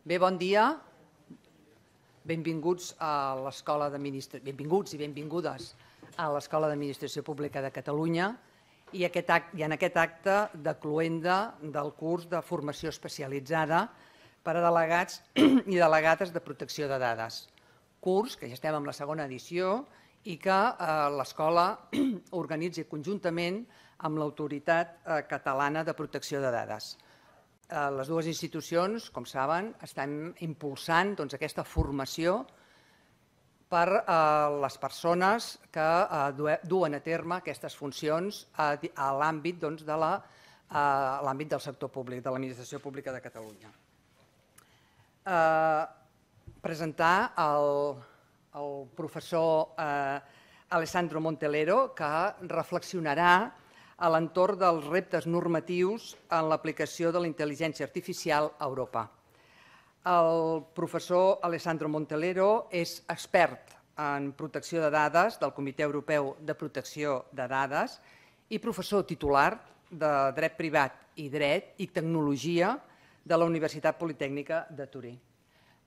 Bé, bon dia. Benvinguts a l'Escola d'Administració... Benvinguts i benvingudes a l'Escola d'Administració Pública de Catalunya i, aquest i en aquest acte de cluenda del curs de formació especialitzada per a delegats i delegades de protecció de dades. Curs que ja estem en la segona edició i que eh, l'escola organitza conjuntament amb l'Autoritat eh, Catalana de Protecció de Dades. Eh, les dues institucions, com saben, estan impulsant doncs, aquesta formació per a eh, les persones que eh, duen a terme aquestes funcions a, a l'àmbit doncs, de la, a l'àmbit del sector públic, de l'administració pública de Catalunya. Eh, presentar el, el professor eh, Alessandro Montelero, que reflexionarà a l'entorn dels reptes normatius en l'aplicació de la intel·ligència artificial a Europa. El professor Alessandro Montelero és expert en protecció de dades del Comitè Europeu de Protecció de Dades i professor titular de Dret Privat i Dret i Tecnologia de la Universitat Politécnica de Turí.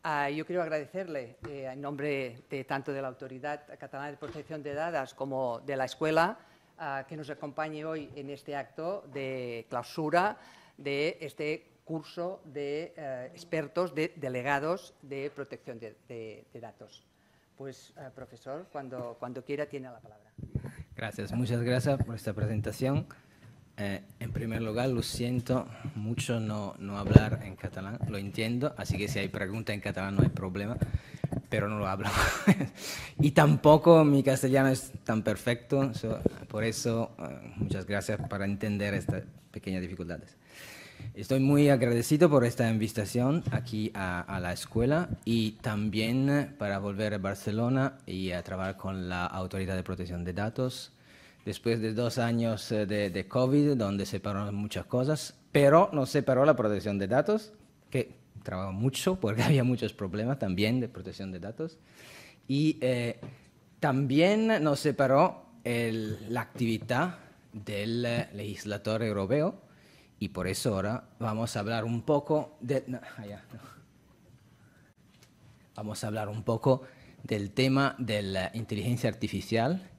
Uh, yo quiero agradecerle eh, en nombre de tanto de la Autoridad Catalana de Protección de Dadas como de la Escuela uh, que nos acompañe hoy en este acto de clausura de este curso de uh, expertos, de delegados de protección de, de, de datos. Pues, uh, profesor, cuando, cuando quiera tiene la palabra. Gracias, muchas gracias por esta presentación. Eh, en primer lugar, lo siento mucho no, no hablar en catalán, lo entiendo, así que si hay pregunta en catalán no hay problema pero no lo hablo. y tampoco mi castellano es tan perfecto, so, por eso uh, muchas gracias para entender estas pequeñas dificultades. Estoy muy agradecido por esta invitación aquí a, a, la escuela y también para volver a Barcelona y a trabajar con la Autoridad de Protección de Datos. Después de dos años eh, de, de COVID, donde se pararon muchas cosas, pero no se paró la protección de datos, que trabajo mucho porque había muchos problemas también de protección de datos. Y eh, también nos separó el, la actividad del eh, legislador europeo y por eso ahora vamos a hablar un poco de... No, allá, no. Vamos a hablar un poco del tema de la inteligencia artificial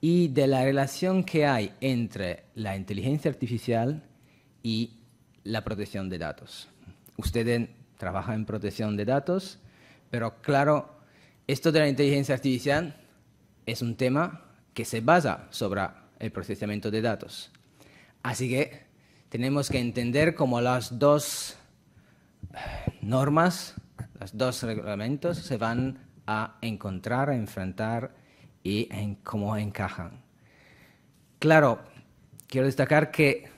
y de la relación que hay entre la inteligencia artificial y la protección de datos. Ustedes trabaja en protección de datos, pero claro, esto de la inteligencia artificial es un tema que se basa sobre el procesamiento de datos. Así que tenemos que entender cómo las dos eh, normas, los dos reglamentos se van a encontrar, a enfrentar y cómo encajan. Claro, quiero destacar que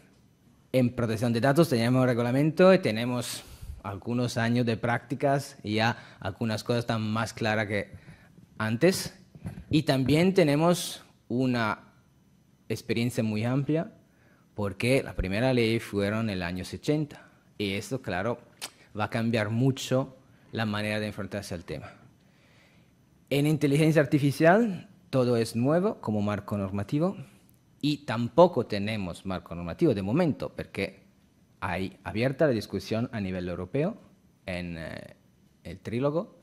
en protección de datos tenemos un reglamento y tenemos algunos años de prácticas y ya algunas cosas están más claras que antes. Y también tenemos una experiencia muy amplia porque la primera ley fueron en el año 80 y esto, claro, va a cambiar mucho la manera de enfrentarse al tema. En inteligencia artificial todo es nuevo como marco normativo y tampoco tenemos marco normativo de momento porque hay abierta la discusión a nivel europeo en eh, el trílogo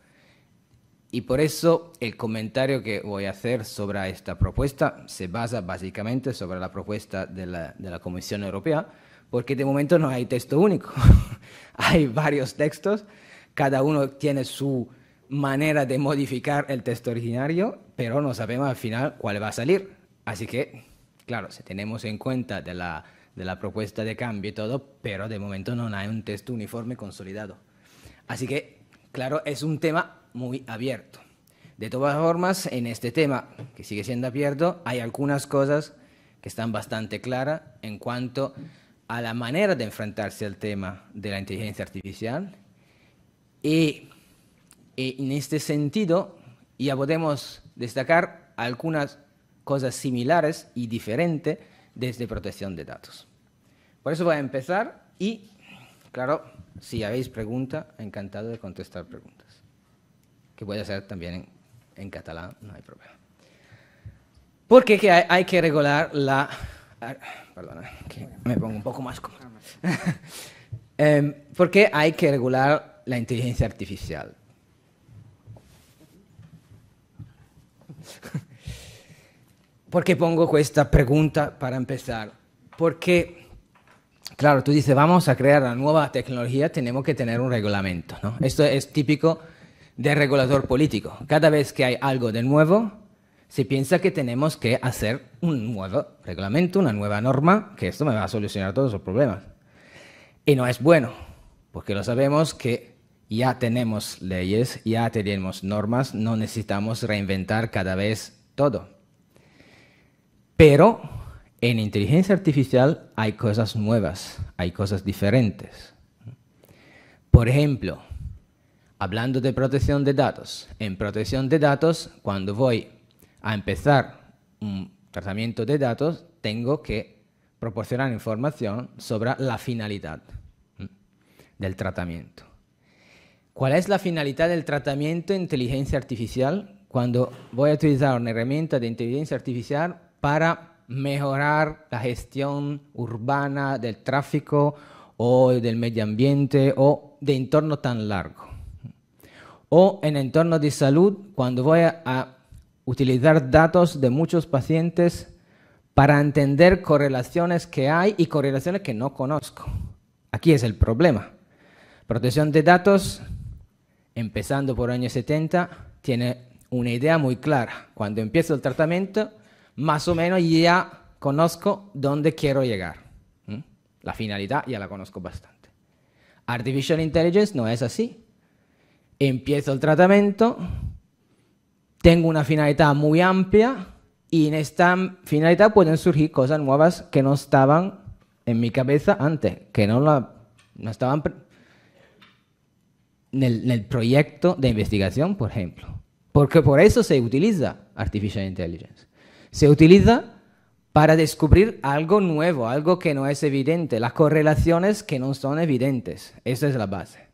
y por eso el comentario que voy a hacer sobre esta propuesta se basa básicamente sobre la propuesta de la, Comisión Europea, porque de momento no hay texto único. hay varios textos, cada uno tiene su manera de modificar el texto originario, pero no sabemos al final cuál va a salir. Así que, claro, si tenemos en cuenta de la de la propuesta de cambio y todo, pero de momento no hay un texto uniforme consolidado. Así que, claro, es un tema muy abierto. De todas formas, en este tema, que sigue siendo abierto, hay algunas cosas que están bastante claras en cuanto a la manera de enfrentarse al tema de la inteligencia artificial. Y, y en este sentido, ya podemos destacar algunas cosas similares y diferentes desde protección de datos. Por eso voy a empezar y, claro, si habéis preguntas, encantado de contestar preguntas, que puede ser también en, en catalán, no hay problema. Porque que hay, hay, que regular la... Perdona, que me pongo un poco más cómodo. eh, porque hay que regular la inteligencia artificial. ¿Por qué pongo esta pregunta para empezar? Porque, claro, tú dices, vamos a crear una nueva tecnología, tenemos que tener un reglamento. ¿no? Esto es típico del regulador político. Cada vez que hay algo de nuevo, se piensa que tenemos que hacer un nuevo reglamento, una nueva norma, que esto me va a solucionar todos los problemas. Y no es bueno, porque lo sabemos que ya tenemos leyes, ya tenemos normas, no necesitamos reinventar cada vez todo. Pero en inteligencia artificial hay cosas nuevas, hay cosas diferentes. Por ejemplo, hablando de protección de datos, en protección de datos, cuando voy a empezar un tratamiento de datos, tengo que proporcionar información sobre la finalidad del tratamiento. ¿Cuál es la finalidad del tratamiento de inteligencia artificial? Cuando voy a utilizar una herramienta de inteligencia artificial para mejorar la gestión urbana del tráfico o del medio ambiente o de entorno tan largo. O en entorno de salud, cuando voy a utilizar datos de muchos pacientes para entender correlaciones que hay y correlaciones que no conozco. Aquí es el problema. Protección de datos, empezando por años 70, tiene una idea muy clara. Cuando empiezo el tratamiento, más o menos ya conozco dónde quiero llegar. La finalidad ya la conozco bastante. Artificial Intelligence no es así. Empiezo el tratamiento, tengo una finalidad muy amplia y en esta finalidad pueden surgir cosas nuevas que no estaban en mi cabeza antes, que no, la, no estaban en el, proyecto de investigación, por ejemplo. Porque por eso se utiliza Artificial Intelligence. Se utiliza para descubrir algo nuevo, algo que no es evidente, las correlaciones que no son evidentes. Esa es la base.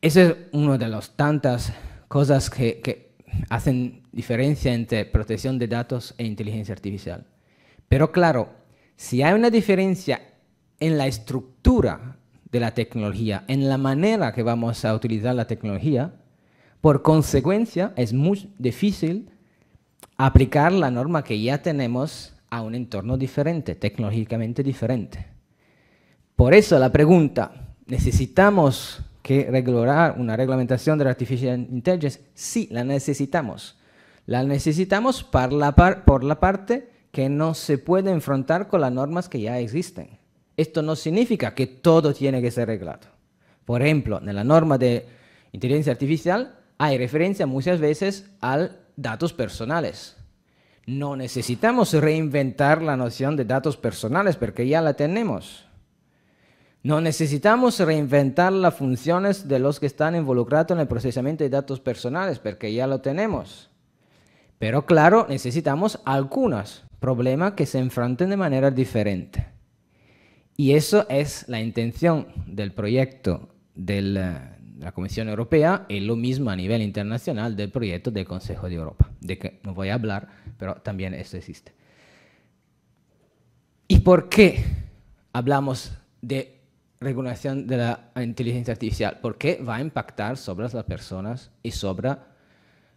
esa es una de las tantas cosas que, que hacen diferencia entre protección de datos e inteligencia artificial. Pero claro, si hay una diferencia en la estructura de la tecnología, en la manera que vamos a utilizar la tecnología, por consecuencia es muy difícil aplicar la norma que ya tenemos a un entorno diferente, tecnológicamente diferente. Por eso la pregunta, ¿necesitamos que regular una reglamentación de la Artificial Intelligence? Sí, la necesitamos. La necesitamos por la, por la parte que no se puede enfrentar con las normas que ya existen. Esto no significa que todo tiene que ser reglado. Por ejemplo, en la norma de inteligencia artificial hay referencia muchas veces a datos personales. No necesitamos reinventar la noción de datos personales porque ya la tenemos. No necesitamos reinventar las funciones de los que están involucrados en el procesamiento de datos personales porque ya lo tenemos. Pero claro, necesitamos algunos problemas que se enfrenten de manera diferente. Y eso es la intención del proyecto de la Comisión Europea y lo mismo a nivel internacional del proyecto del Consejo de Europa, de que no voy a hablar, pero también esto existe. ¿Y por qué hablamos de regulación de la inteligencia artificial? Porque va a impactar sobre las personas y sobre,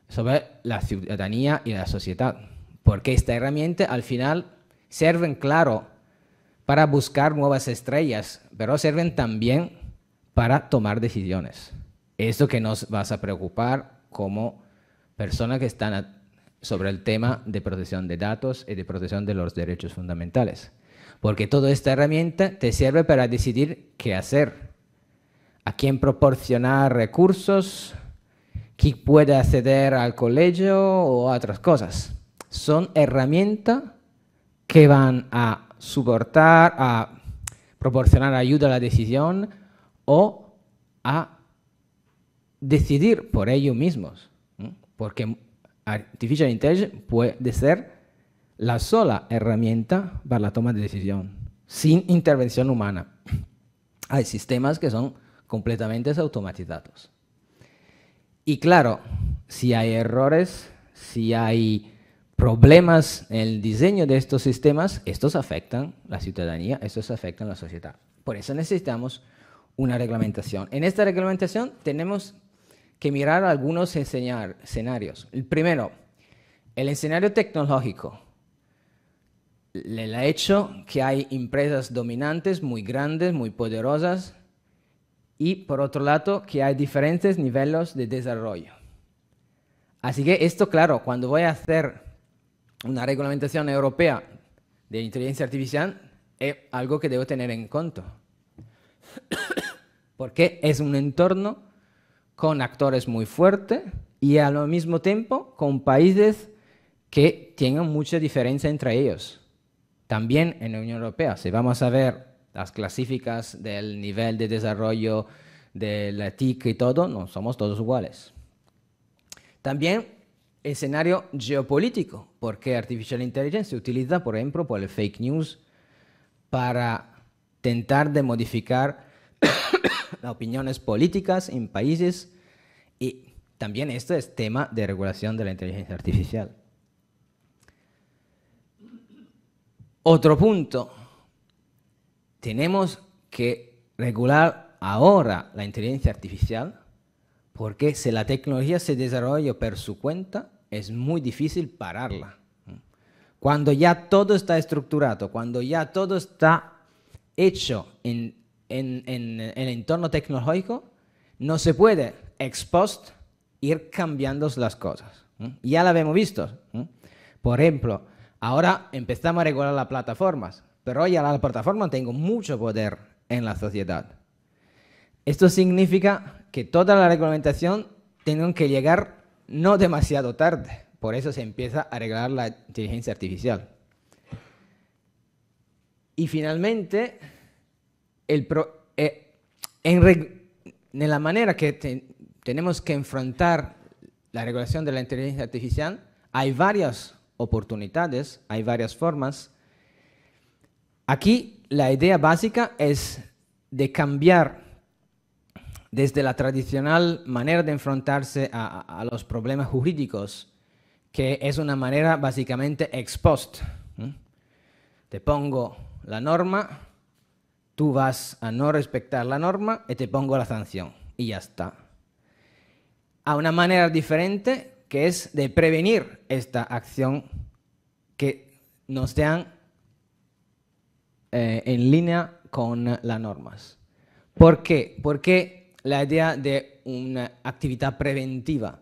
sobre la ciudadanía y la sociedad. Porque esta herramienta al final sirve, claro, para buscar nuevas estrellas, pero sirven también para tomar decisiones. Eso que nos vas a preocupar como personas que están sobre el tema de protección de datos y de protección de los derechos fundamentales. Porque toda esta herramienta te sirve para decidir qué hacer, a quién proporcionar recursos, quién puede acceder al colegio o a otras cosas. Son herramientas que van a soportar, a proporcionar ayuda a la decisión o a decidir por ellos mismos. Porque Artificial Intelligence puede ser la sola herramienta para la toma de decisión, sin intervención humana. Hay sistemas que son completamente automatizados. Y claro, si hay errores, si hay problemas en el diseño de estos sistemas, estos afectan la ciudadanía, estos afectan la sociedad. Por eso necesitamos una reglamentación. En esta reglamentación tenemos que mirar algunos escenarios. El primero, el escenario tecnológico. Ha hecho que hay empresas dominantes muy grandes, muy poderosas, y por otro lado que hay diferentes niveles de desarrollo. Así que esto, claro, cuando voy a hacer una reglamentación europea de inteligencia artificial, es algo que debo tener en cuenta. Porque es un entorno con actores muy fuertes y al mismo tiempo con países que tienen mucha diferencia entre ellos. También en la Unión Europea, si vamos a ver las clasificas del nivel de desarrollo de la TIC y todo, no somos todos iguales. También escenario geopolítico, porque Artificial Intelligence se utiliza, por ejemplo, por el fake news para tentar de modificar opiniones políticas en países y también esto es tema de regulación de la inteligencia artificial. Otro punto, tenemos que regular ahora la inteligencia artificial porque si la tecnología se desarrolla por su cuenta, es muy difícil pararla. Cuando ya todo está estructurado, cuando ya todo está hecho en, el entorno tecnológico, no se puede ex post ir cambiando las cosas. Ya la hemos visto. Por ejemplo, ahora empezamos a regular las plataformas, pero ya la plataforma tengo mucho poder en la sociedad. Esto significa que toda la reglamentación tiene que llegar no demasiado tarde. Por eso se empieza a arreglar la inteligencia artificial. Y finalmente, el eh, en, la manera que tenemos que enfrentar la regulación de la inteligencia artificial, hay varias oportunidades, hay varias formas. Aquí la idea básica es de cambiar desde la tradicional manera de enfrentarse a, los problemas jurídicos, que es una manera básicamente ex post. Te pongo la norma, tú vas a no respetar la norma y te pongo la sanción. Y ya está. A una manera diferente que es de prevenir esta acción que no sean eh, en línea con las normas. ¿Por qué? Porque la idea de una actividad preventiva.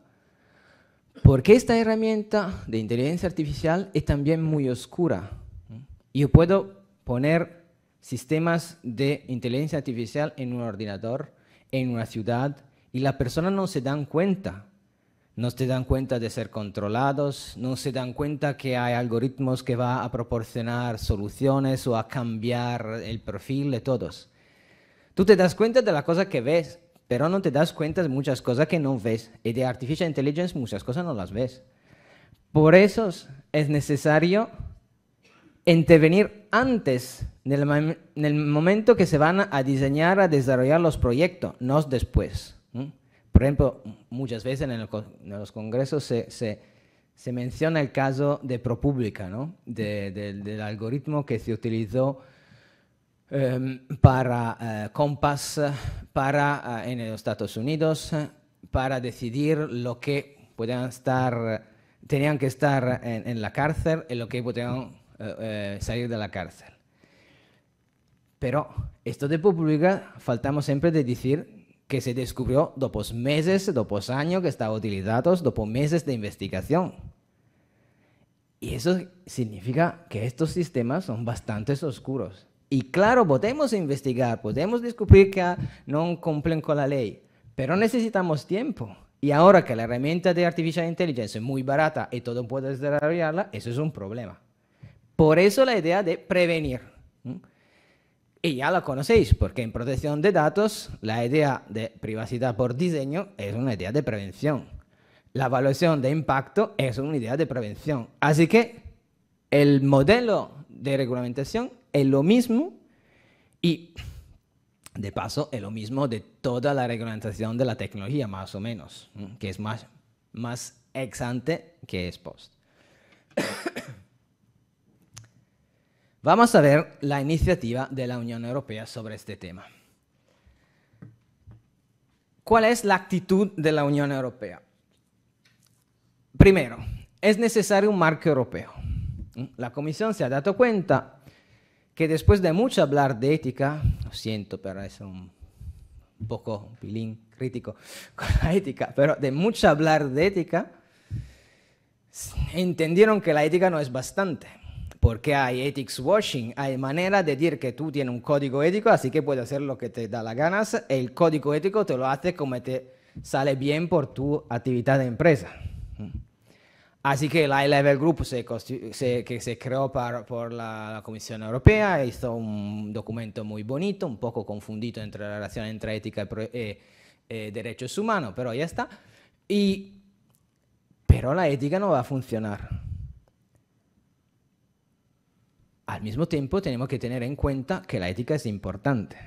Porque esta herramienta de inteligencia artificial es también muy oscura. Yo puedo poner sistemas de inteligencia artificial en un ordenador, en una ciudad, y las personas no se dan cuenta. No se dan cuenta de ser controlados, no se dan cuenta que hay algoritmos que van a proporcionar soluciones o a cambiar el perfil de todos. Tú te das cuenta de la cosa que ves, pero no te das cuenta de muchas cosas que no ves. Y de Artificial Intelligence muchas cosas no las ves. Por eso es necesario intervenir antes, en el, momento que se van a diseñar, a desarrollar los proyectos, no después. Por ejemplo, muchas veces en, los congresos se, menciona el caso de ProPublica, del algoritmo que se utilizó Em, para uh, Compass, para uh, en los Estados Unidos, para decidir lo que podían estar, tenían que estar en, en la cárcel y lo que podían uh, salir de la cárcel. Pero esto de pública, faltamos siempre de decir que se descubrió dos meses, dos años que estaba utilizado, dos meses de investigación. Y eso significa que estos sistemas son bastante oscuros. Y claro, podemos investigar, podemos descubrir que no cumplen con la ley, pero necesitamos tiempo. Y ahora que la herramienta de Artificial Intelligence es muy barata y todo puede desarrollarla, eso es un problema. Por eso la idea de prevenir. Y ya la conocéis, porque en protección de datos la idea de privacidad por diseño es una idea de prevención. La evaluación de impacto es una idea de prevención. Así que el modelo de regulamentación es lo mismo y de paso es lo mismo de toda la reglamentación de la tecnología, más o menos, que es más, más ex ante que ex post. Vamos a ver la iniciativa de la Unión Europea sobre este tema. ¿cuál es la actitud de la Unión Europea? Primero, es necesario un marco europeo. La Comisión se ha dado cuenta que después de mucho hablar de ética, lo siento, pero es un poco pilín crítico con la ética, pero de mucho hablar de ética, entendieron que la ética no es bastante, porque hay ethics washing, hay manera de decir que tú tienes un código ético, así que puedes hacer lo que te da la gana, el código ético te lo hace como te sale bien por tu actividad de empresa. Así que el I-Level Group se, que se creó por la, Comisión Europea hizo un documento muy bonito, un poco confundido entre la relación entre ética y eh, eh, derechos humanos, pero ya está. Y, pero la ética no va a funcionar. Al mismo tiempo tenemos que tener en cuenta que la ética es importante.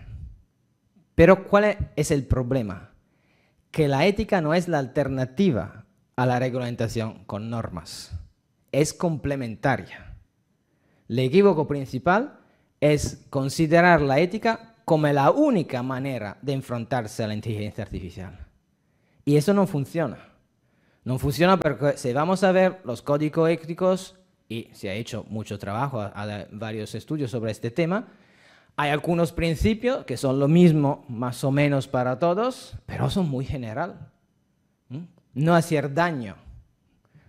Pero ¿cuál es el problema? Que la ética no es la alternativa a la regulamentación con normas. Es complementaria. El equívoco principal es considerar la ética como la única manera de enfrentarse a la inteligencia artificial. Y eso no funciona. No funciona porque si vamos a ver los códigos éticos, y se ha hecho mucho trabajo, varios estudios sobre este tema, hay algunos principios que son lo mismo más o menos para todos, pero son muy general no hacer daño,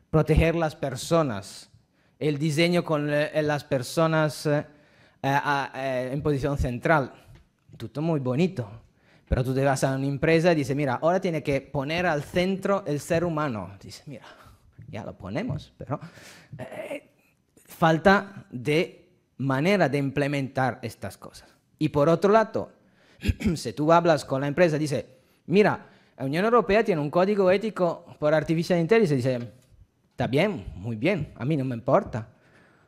proteger las personas, el diseño con eh, las personas eh, eh, en posición central, todo muy bonito. Pero tú te vas a una empresa y dices, mira, ahora tiene que poner al centro el ser humano. Dices, mira, ya lo ponemos, pero falta de manera de implementar estas cosas. Y por otro lado, si tú hablas con la empresa, dice, mira, la Unión Europea tiene un código ético por artificial intelligence. Dice, está bien, muy bien, a mí no me importa.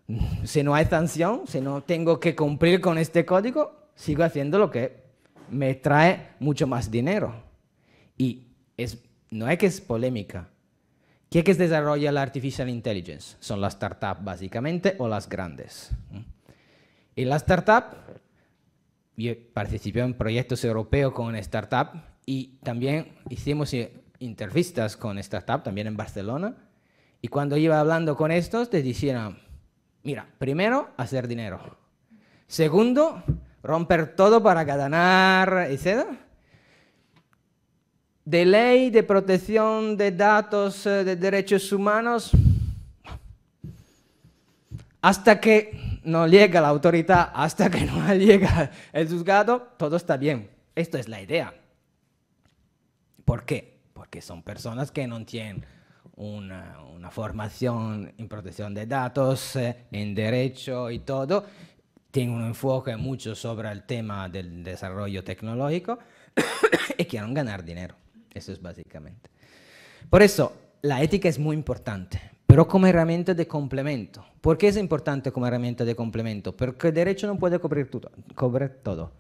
Si no hay sanción, si no tengo que cumplir con este código, sigo haciendo lo que me trae mucho más dinero. Y es, no es que es polémica. ¿Qué es que desarrolla la artificial intelligence? Son las startups básicamente o las grandes. Y las startups, yo participé en proyectos europeos con startup y también hicimos entrevistas con startups, también en Barcelona. Y cuando iba hablando con estos, te decían, mira, primero, hacer dinero. Segundo, romper todo para ganar, etc. De ley de protección de datos eh, de derechos humanos, hasta que no llega la autoridad, hasta que no llega el juzgado, todo está bien. Esto es la idea. ¿Por qué? Porque son personas que no tienen una, formación en protección de datos, eh, en derecho y todo. Tienen un enfoque mucho sobre el tema del desarrollo tecnológico y quieren ganar dinero. Eso es básicamente. Por eso, la ética es muy importante, pero como herramienta de complemento. ¿Por qué es importante como herramienta de complemento? Porque el derecho no puede cubrir todo. Cubrir todo.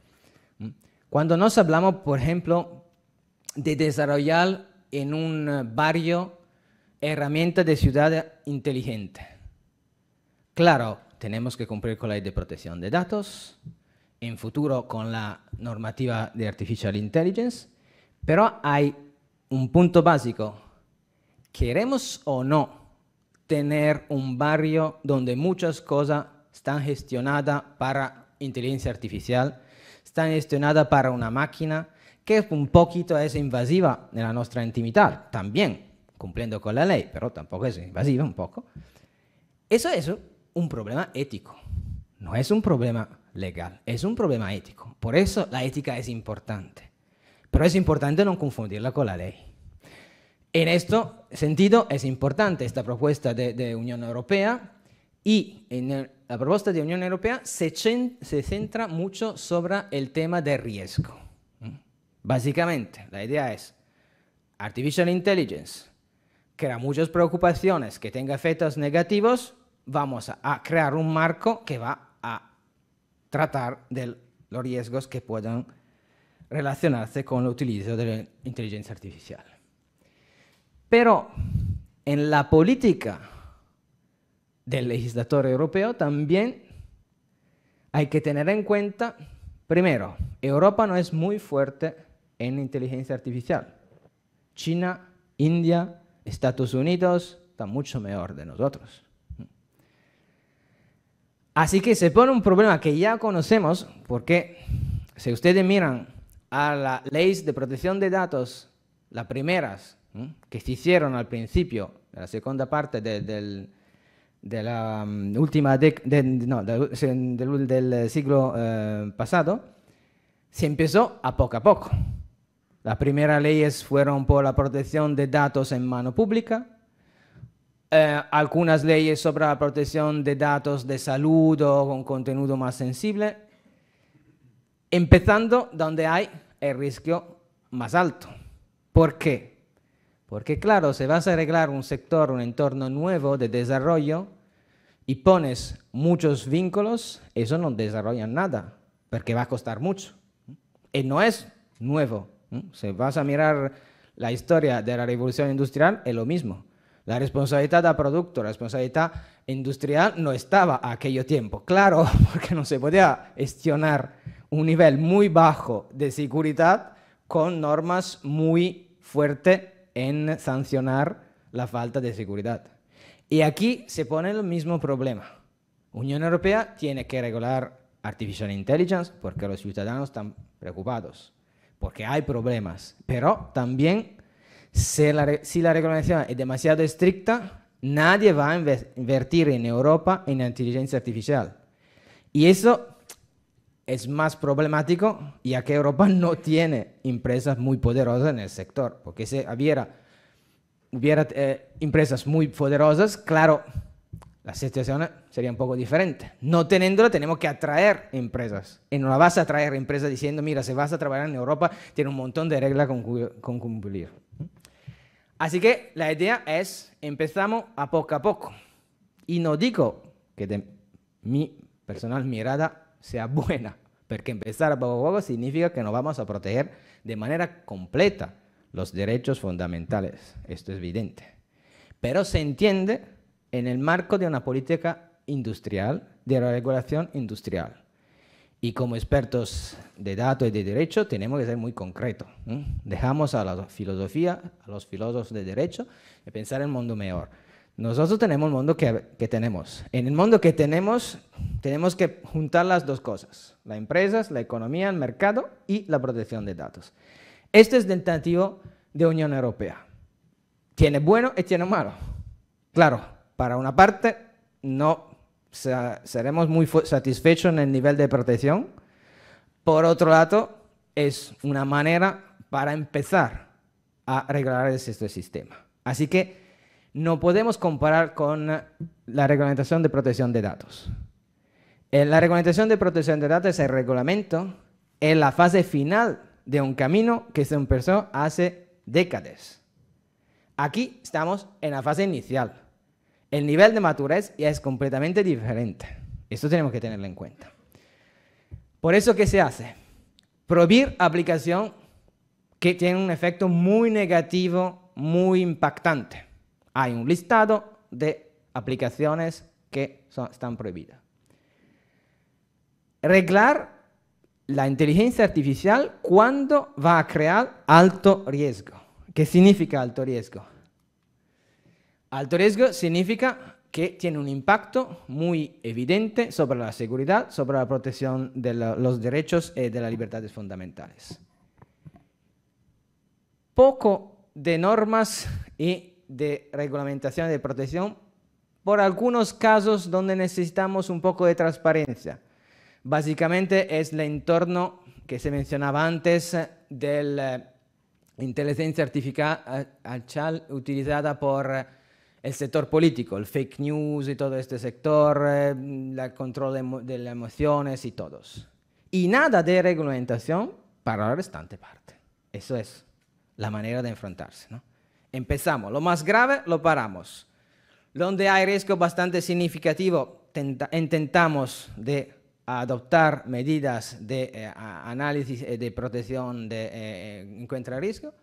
¿Mm? Cuando nos hablamos, por ejemplo, de desarrollar en un barrio herramientas de ciudad inteligente. Claro, tenemos que cumplir con la ley de protección de datos, en futuro con la normativa de Artificial Intelligence, pero hay un punto básico. ¿Queremos o no tener un barrio donde muchas cosas están gestionadas para inteligencia artificial, están gestionadas para una máquina, que un poquito es invasiva en la nuestra intimidad, también cumpliendo con la ley, pero tampoco es invasiva un poco. Eso es un problema ético, no es un problema legal, es un problema ético. Por eso la ética es importante, pero es importante no confundirla con la ley. En este sentido es importante esta propuesta de, Unión Europea y en la propuesta de Unión Europea se, se centra mucho sobre el tema de riesgo. Básicamente, la idea es, Artificial Intelligence crea muchas preocupaciones que tenga efectos negativos, vamos a, crear un marco que va a tratar de los riesgos que puedan relacionarse con el utilizo de la inteligencia artificial. Pero en la política del legislador europeo también hay que tener en cuenta, primero, Europa no es muy fuerte en inteligencia artificial. China, India, Estados Unidos están mucho mejor de nosotros. Así que se pone un problema que ya conocemos, porque si ustedes miran a las leyes de protección de datos, las primeras que se hicieron al principio de la segunda parte de, la mm, última no, del, siglo eh, pasado, se empezó a poco a poco. Las primeras leyes fueron por la protección de datos en mano pública, eh, algunas leyes sobre la protección de datos de salud o con contenido más sensible, empezando donde hay el riesgo más alto. ¿Por qué? Porque claro, si vas a arreglar un sector, un entorno nuevo de desarrollo y pones muchos vínculos, eso no desarrolla nada, porque va a costar mucho. Y no es nuevo. Si vas a mirar la historia de la revolución industrial, es lo mismo. La responsabilidad del producto, la responsabilidad industrial no estaba a aquello tiempo. Claro, porque no se podía gestionar un nivel muy bajo de seguridad con normas muy fuertes en sancionar la falta de seguridad. Y aquí se pone el mismo problema. Unión Europea tiene que regular Artificial Intelligence porque los ciudadanos están preocupados, porque hay problemas, pero también si la, si la regulación es demasiado estricta, nadie va a invertir en Europa en inteligencia artificial. Y eso es más problemático ya que Europa no tiene empresas muy poderosas en el sector, porque si hubiera, hubiera eh, empresas muy poderosas, claro, la situación sería un poco diferente. No teniéndolo, tenemos que atraer empresas. Y no la vas a atraer empresas diciendo, mira, si vas a trabajar en Europa, tiene un montón de reglas con, con cumplir. Así que la idea es, empezamos a poco a poco. Y no digo que de mi personal mirada sea buena, porque empezar poco a poco significa que nos vamos a proteger de manera completa los derechos fundamentales. Esto es evidente. Pero se entiende en el marco de una política industrial, de la regulación industrial. Y como expertos de datos y de derecho tenemos que ser muy concretos. Dejamos a la filosofía, a los filósofos de derecho, de pensar en el mundo mejor. Nosotros tenemos el mundo que, tenemos. En el mundo que tenemos, tenemos que juntar las dos cosas. Las empresas, la economía, el mercado y la protección de datos. Este es el tentativo de Unión Europea. Tiene bueno y tiene malo. Claro, para una parte no seremos muy satisfechos en el nivel de protección. Por otro lado, es una manera para empezar a regular este sistema. Así que no podemos comparar con la reglamentación de protección de datos. La reglamentación de protección de datos, el reglamento es la fase final de un camino que se empezó hace décadas. Aquí estamos en la fase inicial. El nivel de madurez es completamente diferente. Esto tenemos que tenerlo en cuenta. Por eso, ¿qué se hace? Prohibir aplicación que tiene un efecto muy negativo, muy impactante hay un listado de aplicaciones que están prohibidas. Reglar la inteligencia artificial cuando va a crear alto riesgo. ¿Qué significa alto riesgo? Alto riesgo significa que tiene un impacto muy evidente sobre la seguridad, sobre la protección de los derechos y de las libertades fundamentales. Poco de normas y de regulamentación de protección por algunos casos donde necesitamos un poco de transparencia. Básicamente es el entorno que se mencionaba antes de la inteligencia artificial utilizada por el sector político, el fake news y todo este sector, el control de, las emociones y todos. Y nada de regulamentación para la restante parte. Eso es la manera de enfrentarse. ¿no? Empezamos. Lo más grave lo paramos. Donde hay riesgo bastante significativo, intentamos de adoptar medidas de eh, análisis eh, de protección de eh, encuentra riesgo.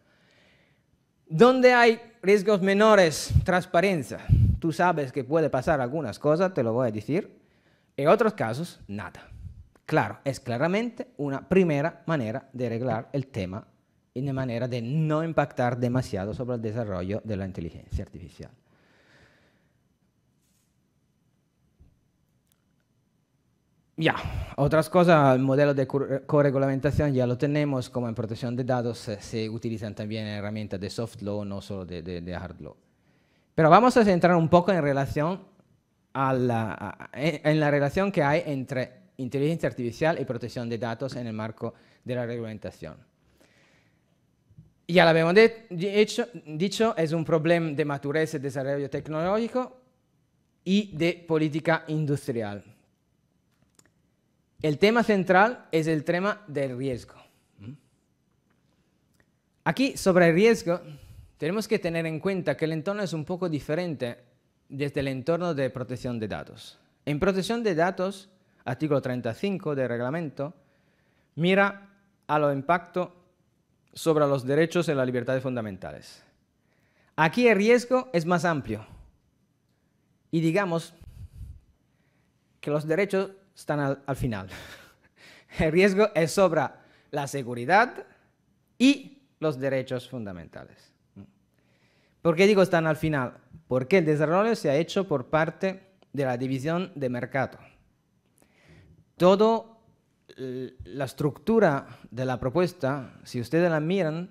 Donde hay riesgos menores, transparencia. Tú sabes que puede pasar algunas cosas, te lo voy a decir. En otros casos, nada. Claro, es claramente una primera manera de arreglar el tema de manera de no impactar demasiado sobre el desarrollo de la inteligencia artificial. Ya, otras cosas, el modelo de corregulamentación ya lo tenemos, como en protección de datos se utilizan también herramientas de soft law, no solo de, hard law. Pero vamos a centrar un poco en relación a la, en la relación que hay entre inteligencia artificial y protección de datos en el marco de la regulamentación. Ya lo habíamos dicho, es un problema de madurez y desarrollo tecnológico y de política industrial. El tema central es el tema del riesgo. Aquí, sobre el riesgo, tenemos que tener en cuenta que el entorno es un poco diferente desde el entorno de protección de datos. En protección de datos, artículo 35 del reglamento, mira a los impactos sobre los derechos y las libertades fundamentales. Aquí el riesgo es más amplio y digamos que los derechos están al, final. El riesgo es sobre la seguridad y los derechos fundamentales. ¿Por qué digo están al final? Porque el desarrollo se ha hecho por parte de la división de mercado. Todo la estructura de la propuesta, si ustedes la miran,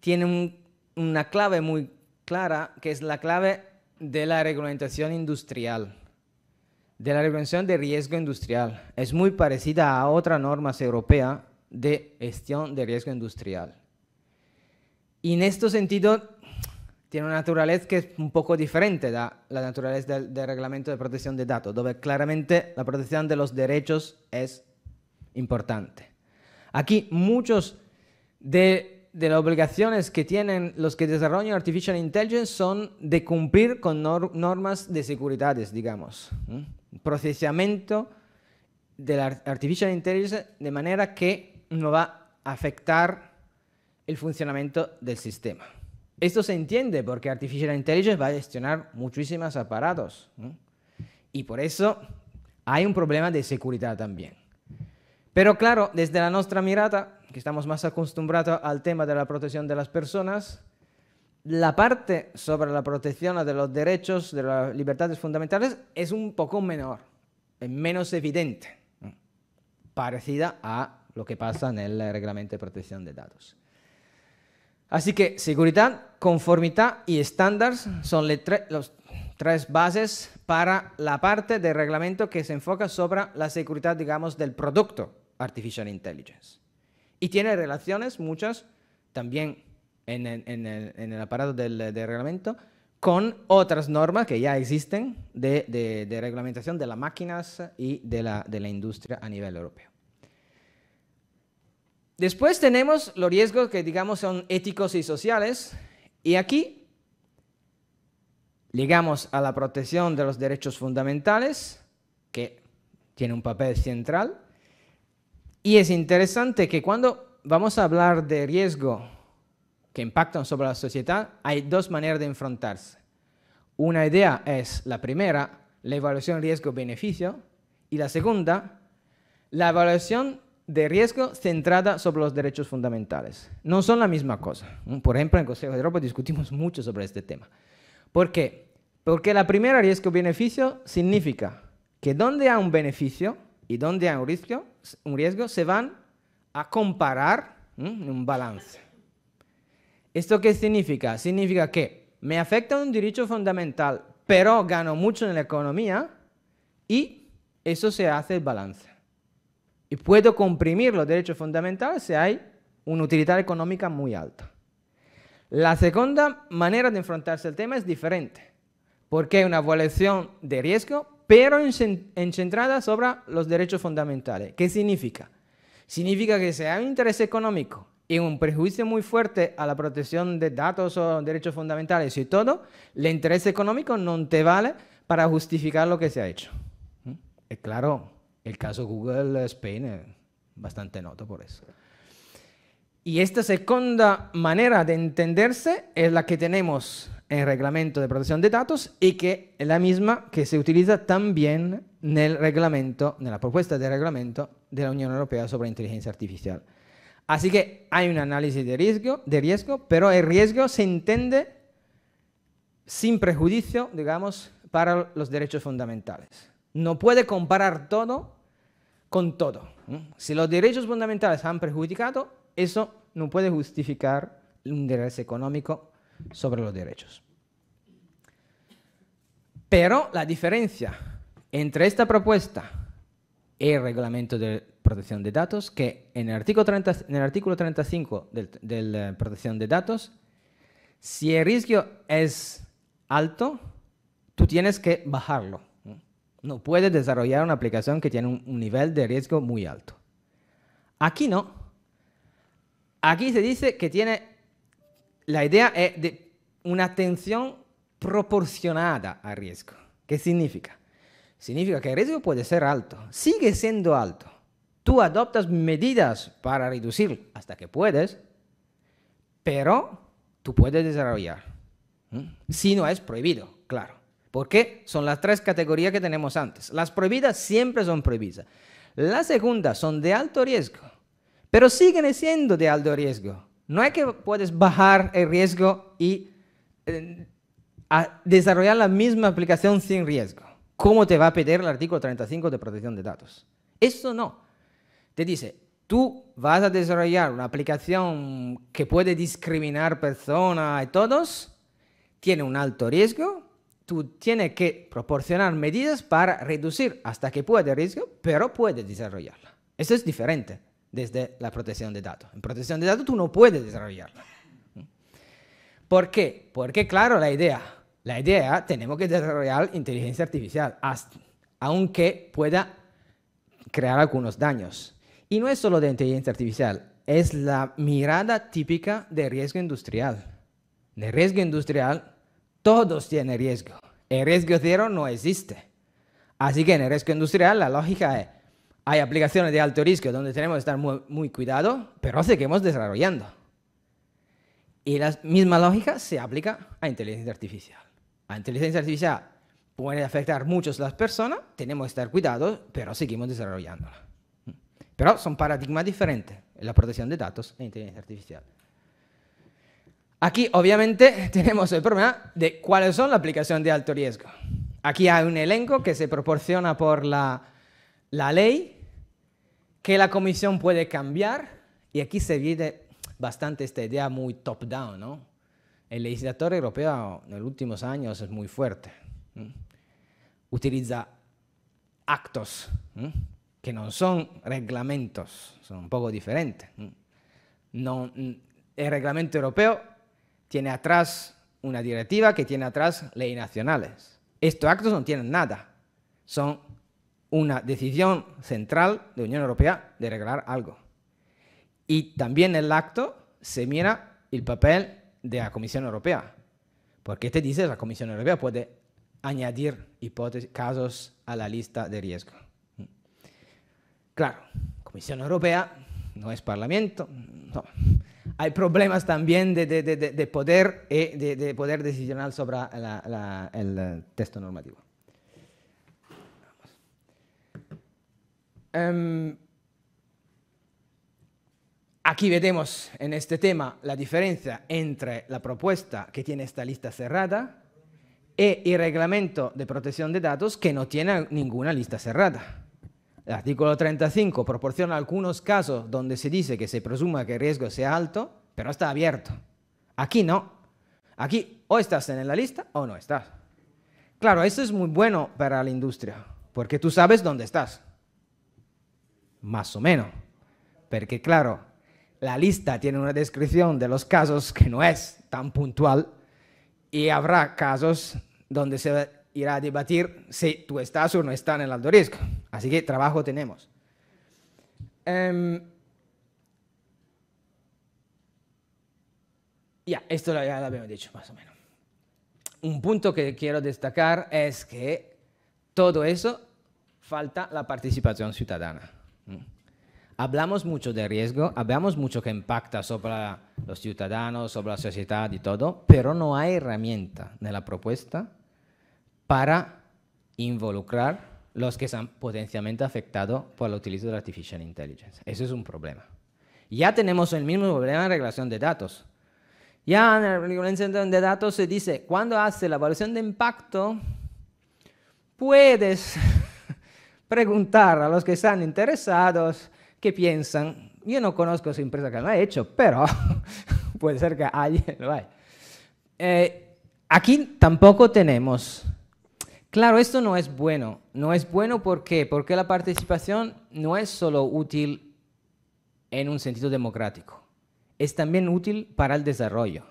tiene una clave muy clara, que es la clave de la reglamentación industrial de la regulación de riesgo industrial. Es muy parecida a otras normas europeas de gestión de riesgo industrial. Y en este sentido, tiene una naturaleza que es un poco diferente de la naturaleza del, reglamento de protección de datos, donde claramente la protección de los derechos es importante. Aquí muchos de, las obligaciones que tienen los que desarrollan Artificial Intelligence son de cumplir con normas de seguridad, digamos procesamiento de la artificial intelligence de manera que no va a afectar el funcionamiento del sistema. Esto se entiende porque artificial intelligence va a gestionar muchísimos aparatos y por eso hay un problema de seguridad también. Pero claro, desde la nuestra mirada, que estamos más acostumbrados al tema de la protección de las personas, la parte sobre la protección de los derechos, de las libertades fundamentales, es un poco menor, es menos evidente, parecida a lo que pasa en el reglamento de protección de datos. Así que seguridad, conformidad y estándares son las tres bases para la parte del reglamento que se enfoca sobre la seguridad, digamos, del producto Artificial Intelligence. Y tiene relaciones, muchas, también en el, aparato del, reglamento con otras normas que ya existen de, reglamentación de las máquinas y de la, de la industria a nivel europeo. Después tenemos los riesgos que digamos son éticos y sociales y aquí llegamos a la protección de los derechos fundamentales que tiene un papel central y es interesante que cuando vamos a hablar de riesgo que impactan sobre la sociedad, hay dos maneras de enfrentarse. Una idea es la primera, la evaluación riesgo-beneficio, y la segunda, la evaluación de riesgo centrada sobre los derechos fundamentales. No son la misma cosa. Por ejemplo, en el Consejo de Europa discutimos mucho sobre este tema. ¿Por qué? Porque la primera riesgo-beneficio significa que donde hay un beneficio y donde hay un riesgo, un riesgo se van a comparar en un balance. ¿Esto qué significa? Significa que me afecta un derecho fundamental, pero gano mucho en la economía y eso se hace el balance. Y puedo comprimir los derechos fundamentales si hay una utilidad económica muy alta. La segunda manera de enfrentarse al tema es diferente, porque hay una evaluación de riesgo, pero centrada sobre los derechos fundamentales. ¿Qué significa? Significa que si hay un interés económico y un prejuicio muy fuerte a la protección de datos o derechos fundamentales y todo, el interés económico no te vale para justificar lo que se ha hecho. ¿Mm? Es claro, el caso Google Spain es bastante noto por eso. Y esta segunda manera de entenderse es la que tenemos en el reglamento de protección de datos y que es la misma que se utiliza también en el reglamento, en la propuesta de reglamento de la Unión Europea sobre inteligencia artificial. Así que hay un análisis de riesgo, de riesgo, pero el riesgo se entiende sin prejuicio, digamos, para los derechos fundamentales. No puede comparar todo con todo. Si los derechos fundamentales han perjudicado, eso no puede justificar un interés económico sobre los derechos. Pero la diferencia entre esta propuesta y el reglamento de protección de datos, que en el artículo, 30, en el artículo 35 de la protección de datos, si el riesgo es alto, tú tienes que bajarlo. No puedes desarrollar una aplicación que tiene un, nivel de riesgo muy alto. Aquí no. Aquí se dice que tiene, la idea es de una atención proporcionada al riesgo. ¿Qué significa? Significa que el riesgo puede ser alto, sigue siendo alto. Tú adoptas medidas para reducir hasta que puedes, pero tú puedes desarrollar. Si no es prohibido, claro. Porque son las tres categorías que tenemos antes. Las prohibidas siempre son prohibidas. Las segundas son de alto riesgo, pero siguen siendo de alto riesgo. No es que puedes bajar el riesgo y eh, desarrollar la misma aplicación sin riesgo. ¿Cómo te va a pedir el artículo 35 de protección de datos? Eso no. Te dice, tú vas a desarrollar una aplicación que puede discriminar personas y todos, tiene un alto riesgo, tú tienes que proporcionar medidas para reducir hasta que puede riesgo, pero puedes desarrollarla. Eso es diferente desde la protección de datos. En protección de datos tú no puedes desarrollarla. ¿Por qué? Porque claro, la idea, la idea tenemos que desarrollar inteligencia artificial, aunque pueda crear algunos daños. Y no es solo de inteligencia artificial, es la mirada típica de riesgo industrial. De riesgo industrial, todos tienen riesgo. El riesgo cero no existe. Así que en el riesgo industrial la lógica es, hay aplicaciones de alto riesgo donde tenemos que estar muy, muy cuidados, pero seguimos desarrollando. Y la misma lógica se aplica a inteligencia artificial. A inteligencia artificial puede afectar muchos las personas, tenemos que estar cuidados, pero seguimos desarrollándola. Pero son paradigmas diferentes, la protección de datos e inteligencia artificial. Aquí, obviamente, tenemos el problema de cuáles son las aplicaciones de alto riesgo. Aquí hay un elenco que se proporciona por la, la ley, que la comisión puede cambiar, y aquí se viene bastante esta idea muy top-down, ¿no? El legislador europeo en los últimos años es muy fuerte. Utiliza actos que no son reglamentos, son un poco diferentes. No, el reglamento europeo tiene atrás una directiva que tiene atrás leyes nacionales. Estos actos no tienen nada, son una decisión central de la Unión Europea de arreglar algo. Y también en el acto se mira el papel de la Comisión Europea, porque te dice la Comisión Europea puede añadir casos a la lista de riesgo. Claro, Comisión Europea no es Parlamento, Hay problemas también de, poder y eh, de, poder decisional sobre el texto normativo. Em, aquí vemos en este tema la diferencia entre la propuesta que tiene esta lista cerrada y el reglamento de protección de datos que no tiene ninguna lista cerrada. El artículo 35 proporciona algunos casos donde se dice que se presuma que el riesgo sea alto, pero está abierto. Aquí no. Aquí o estás en la lista o no estás. Claro, eso es muy bueno para la industria, porque tú sabes dónde estás. Más o menos. Porque claro, la lista tiene una descripción de los casos que no es tan puntual y habrá casos donde se irá a debatir si tú estás o no estás en el alto riesgo. Así que trabajo tenemos. Em, ya, esto ya lo habíamos dicho más o menos. Un punto que quiero destacar es que todo eso falta la participación ciudadana. Hablamos mucho de riesgo, hablamos mucho que impacta sobre los ciudadanos, sobre la sociedad y todo, pero no hay herramienta en la propuesta para involucrar los que son potencialmente afectados por el utilizo de la artificial intelligence. Eso es un problema. Ya tenemos el mismo problema en regulación de datos. Ya en la regulación de datos se dice, cuando hace la evaluación de impacto, puedes preguntar a los que están interesados qué piensan. Yo no conozco esa empresa que lo ha hecho, pero puede ser que alguien lo haya. Eh, aquí tampoco tenemos Claro, esto no es bueno. No es bueno ¿por qué? porque la participación no es solo útil en un sentido democrático, es también útil para el desarrollo.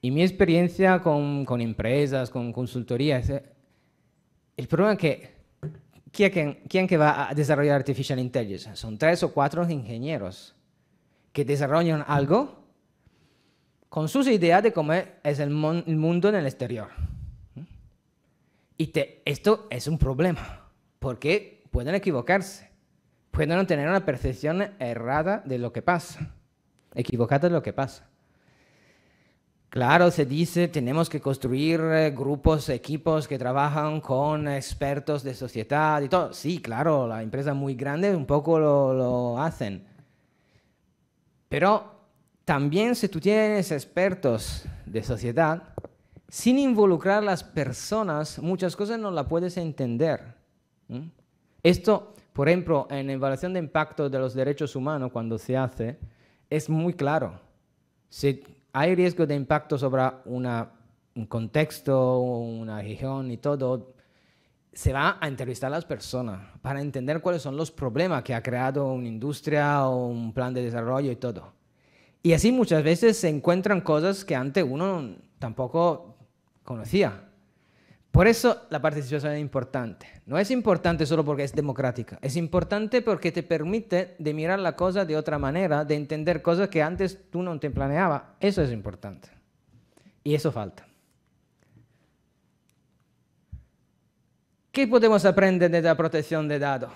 Y mi experiencia con, empresas, con consultorías, eh, el problema es que ¿quién, ¿quién que va a desarrollar Artificial Intelligence? Son tres o cuatro ingenieros que desarrollan algo con sus ideas de cómo es el mundo en el exterior. Y esto es un problema, porque pueden equivocarse, pueden tener una percepción errada de lo que pasa, equivocada de lo que pasa. Claro, se dice, tenemos que construir eh, grupos, equipos que trabajan con expertos de sociedad y todo. Sí, claro, las empresas muy grandes un poco lo, lo hacen. Pero también si tú tienes expertos de sociedad, sin involucrar a las personas, muchas cosas no las puedes entender. Esto, por ejemplo, en evaluación de impacto de los derechos humanos, cuando se hace, es muy claro. Si hay riesgo de impacto sobre un contexto, una región y todo, se va a entrevistar a las personas para entender cuáles son los problemas que ha creado una industria o un plan de desarrollo y todo. Y así muchas veces se encuentran cosas que antes uno tampoco conocía. Por eso la participación es importante. No es importante solo porque es democrática, es importante porque te permite de mirar la cosa de otra manera, de entender cosas que antes tú no te planeabas. Eso es importante. Y eso falta. ¿Qué podemos aprender de la protección de datos?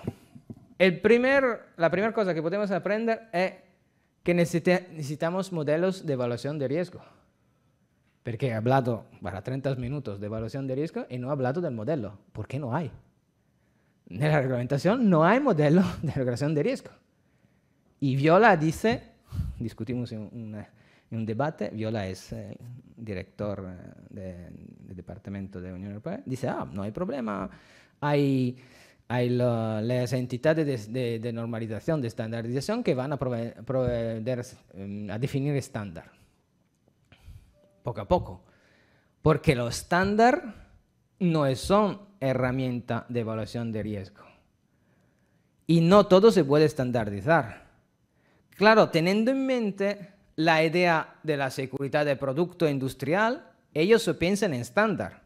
El primer, la primera cosa que podemos aprender es que necesitamos modelos de evaluación de riesgo. Porque he hablado para 30 minutos de evaluación de riesgo y no he hablado del modelo. ¿Por qué no hay? En la reglamentación no hay modelo de regulación de riesgo. Y Viola dice, discutimos en, un debate, Viola es director eh, del Departamento de Unión Europea, dice, ah, no hay problema, hay, hay las entidades de, normalización, de estandarización que van a proveer, em, a definir estándar poco a poco. Porque los estándares no son herramienta de evaluación de riesgo. Y no todo se puede estandarizar. Claro, teniendo en mente la idea de la seguridad del producto industrial, ellos se piensan en estándar.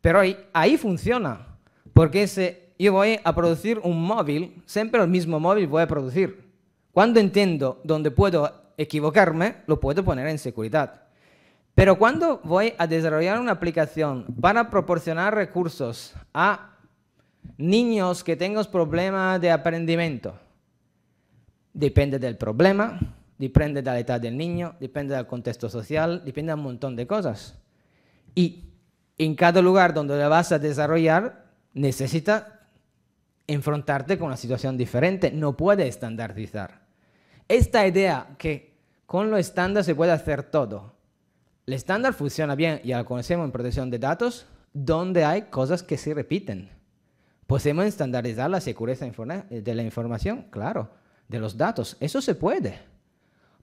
Pero ahí, funciona. Porque yo voy a producir un móvil, siempre el mismo móvil voy a producir. Cuando entiendo dónde puedo equivocarme, lo puedo poner en seguridad. Pero cuando voy a desarrollar una aplicación para proporcionar recursos a niños que tengan problemas de aprendimiento, depende del problema, depende de la edad del niño, depende del contexto social, depende de un montón de cosas. Y en cada lugar donde lo vas a desarrollar, necesita enfrentarte con una situación diferente, no puede estandarizar. Esta idea que con lo estándar se puede hacer todo, el estándar funciona bien, ya lo conocemos en protección de datos, donde hay cosas que se repiten. ¿Podemos estandarizar la seguridad de la información? Claro, de los datos. Eso se puede.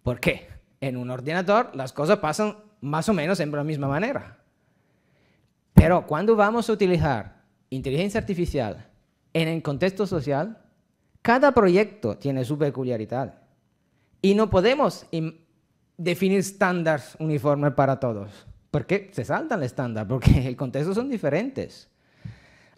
¿Por qué? En un ordenador las cosas pasan más o menos en la misma manera. Pero cuando vamos a utilizar inteligencia artificial en el contexto social, cada proyecto tiene su peculiaridad. Y no podemos definir estándares uniformes para todos. Porque se saltan el estándar, porque el contexto son diferentes.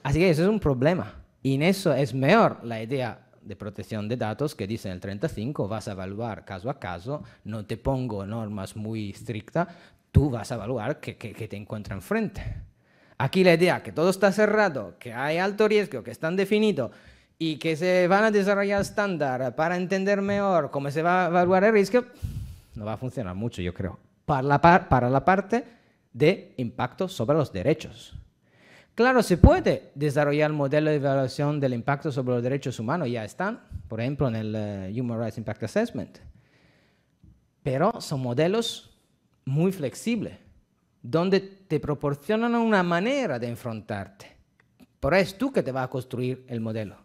Así que eso es un problema. Y en eso es mejor la idea de protección de datos que dice en el 35, vas a evaluar caso a caso, no te pongo normas muy estrictas, tú vas a evaluar qué, te encuentra enfrente. Aquí la idea que todo está cerrado, que hay alto riesgo, que están definidos y que se van a desarrollar estándar para entender mejor cómo se va a evaluar el riesgo, no va a funcionar mucho, yo creo, para la, para la parte de impacto sobre los derechos. Claro, se puede desarrollar el modelo de evaluación del impacto sobre los derechos humanos, ya están, por ejemplo, en el eh, Human Rights Impact Assessment. Pero son modelos muy flexibles, donde te proporcionan una manera de enfrentarte. Por eso es tú que te vas a construir el modelo.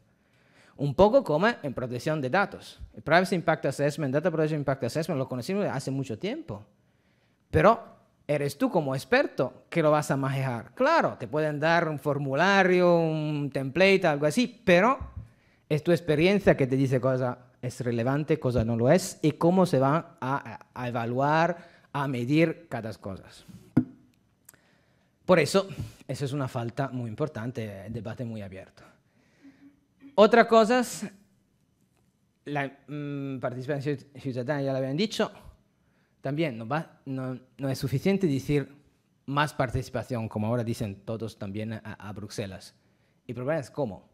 Un poco como en protección de datos. El Privacy Impact Assessment, Data Protection Impact Assessment, lo conocimos hace mucho tiempo. Pero eres tú como experto que lo vas a manejar. Claro, te pueden dar un formulario, un template, algo así, pero es tu experiencia que te dice cosa es relevante, cosa no lo es, y cómo se va a, a evaluar, a medir cada cosa. Por eso, eso es una falta muy importante, el debate muy abierto. Otra cosa, la mm, participación ciudadana, ya lo habían dicho, también no, es suficiente decir más participación, como ahora dicen todos también a, Bruselas. El problema es cómo.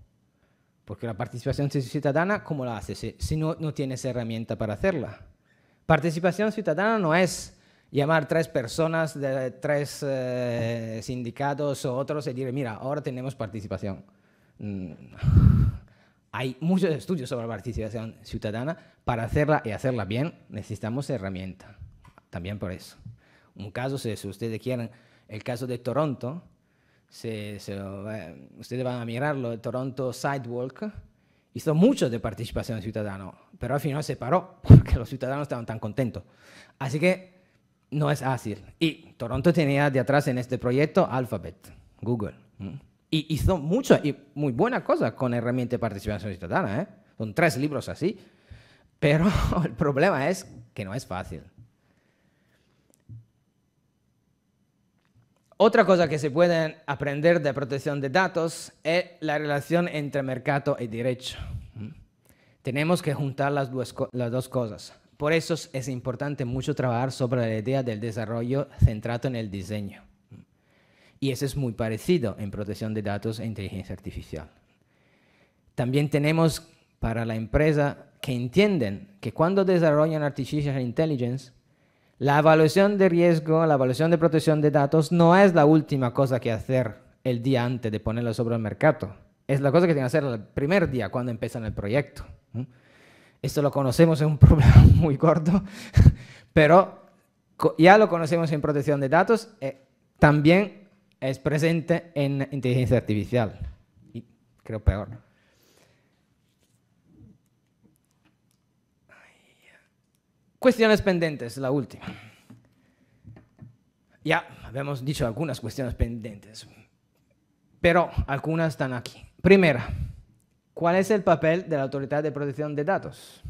Porque la participación ciudadana, ¿cómo la hace si, no, no tienes herramienta para hacerla? Participación ciudadana no es llamar tres personas de tres eh, sindicatos o otros y decir, mira, ahora tenemos participación. Mm, hay muchos estudios sobre participación ciudadana. Para hacerla y hacerla bien necesitamos herramienta también por eso. Un caso, si, ustedes quieren, el caso de Toronto, se, ustedes van a mirarlo, Toronto Sidewalk, hizo mucho de participación ciudadana, pero al final se paró porque los ciudadanos estaban tan contentos. Así que no es fácil. Y Toronto tenía de atrás en este proyecto Alphabet, Google. Y hizo mucho y muy buena cosa con herramienta de participación ciudadana. ¿eh? Son tres libros así. Pero el problema es que no es fácil. Otra cosa que se puede aprender de protección de datos es la relación entre mercado y derecho. Tenemos que juntar las dos, las dos cosas. Por eso es importante mucho trabajar sobre la idea del desarrollo centrado en el diseño. Y eso es muy parecido en protección de datos e inteligencia artificial. También tenemos para la empresa que entienden que cuando desarrollan artificial intelligence, la evaluación de riesgo, la evaluación de protección de datos no es la última cosa que hacer el día antes de ponerlo sobre el mercado. Es la cosa que tienen que hacer el primer día cuando empiezan el proyecto. Esto lo conocemos en un problema muy corto, pero ya lo conocemos en protección de datos, eh, también es presente en inteligencia artificial. Y creo peor. Cuestiones pendentes, la última. Ya habíamos dicho algunas cuestiones pendentes, pero algunas están aquí. Primera, ¿cuál es el papel de la Autoridad de Protección de Datos?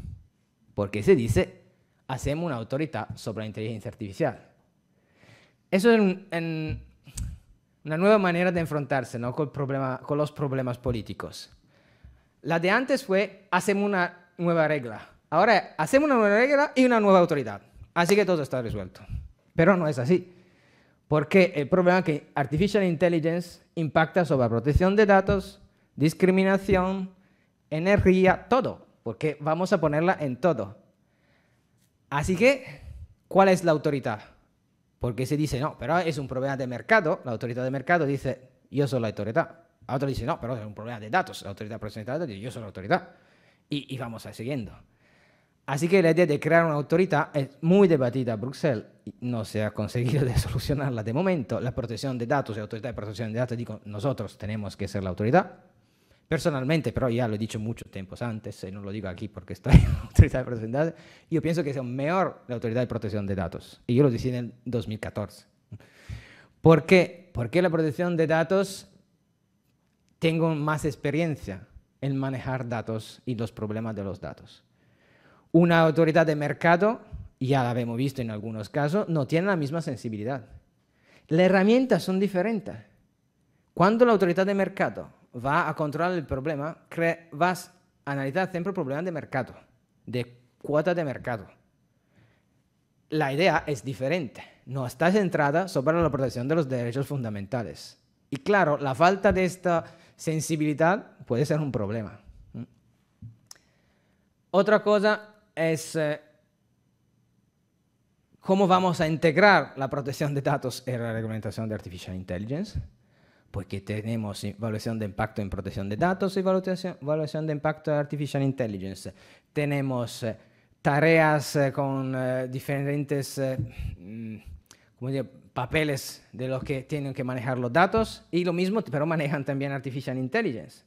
Porque se dice, hacemos una autoridad sobre la inteligencia artificial. Eso es una nueva manera de enfrentarse ¿no? con, problema, con los problemas políticos. La de antes fue, hacemos una nueva regla Ahora hacemos una nueva regla y una nueva autoridad. Así que todo está resuelto. Pero no es así. Porque el problema es que Artificial Intelligence impacta sobre la protección de datos, discriminación, energía, todo. Porque vamos a ponerla en todo. Así que, ¿cuál es la autoridad? Porque se dice, no, pero es un problema de mercado. La autoridad de mercado dice, yo soy la autoridad. A otro dice, no, pero es un problema de datos. La autoridad protección de datos dice, yo soy la autoridad. Y, y vamos a siguiendo. Así que la idea de crear una autoridad es muy debatida en Bruselas. No se ha conseguido de solucionarla de momento. La protección de datos y autoridad de protección de datos, digo, nosotros tenemos que ser la autoridad. Personalmente, pero ya lo he dicho muchos tiempos antes, y no lo digo aquí porque estoy en autoridad de protección de datos, yo pienso que es mejor la autoridad de protección de datos. Y yo lo decía en el 2014. ¿Por qué? Porque la protección de datos tengo más experiencia en manejar datos y los problemas de los datos. Una autoridad de mercado, ya la hemos visto en algunos casos, no tiene la misma sensibilidad. Las herramientas son diferentes. Cuando la autoridad de mercado va a controlar el problema, vas a analizar siempre el problema de mercado, de cuota de mercado. La idea es diferente, no está centrada sobre la protección de los derechos fundamentales. Y claro, la falta de esta sensibilidad puede ser un problema. Otra cosa es eh, cómo vamos a integrar la protección de datos en la reglamentación de Artificial Intelligence. Pues que tenemos evaluación de impacto en protección de datos y evaluación, de impacto en artificial intelligence. Tenemos eh, tareas eh, con eh, diferentes mm, papeles de los que tienen que manejar los datos y lo mismo, pero manejan también artificial intelligence.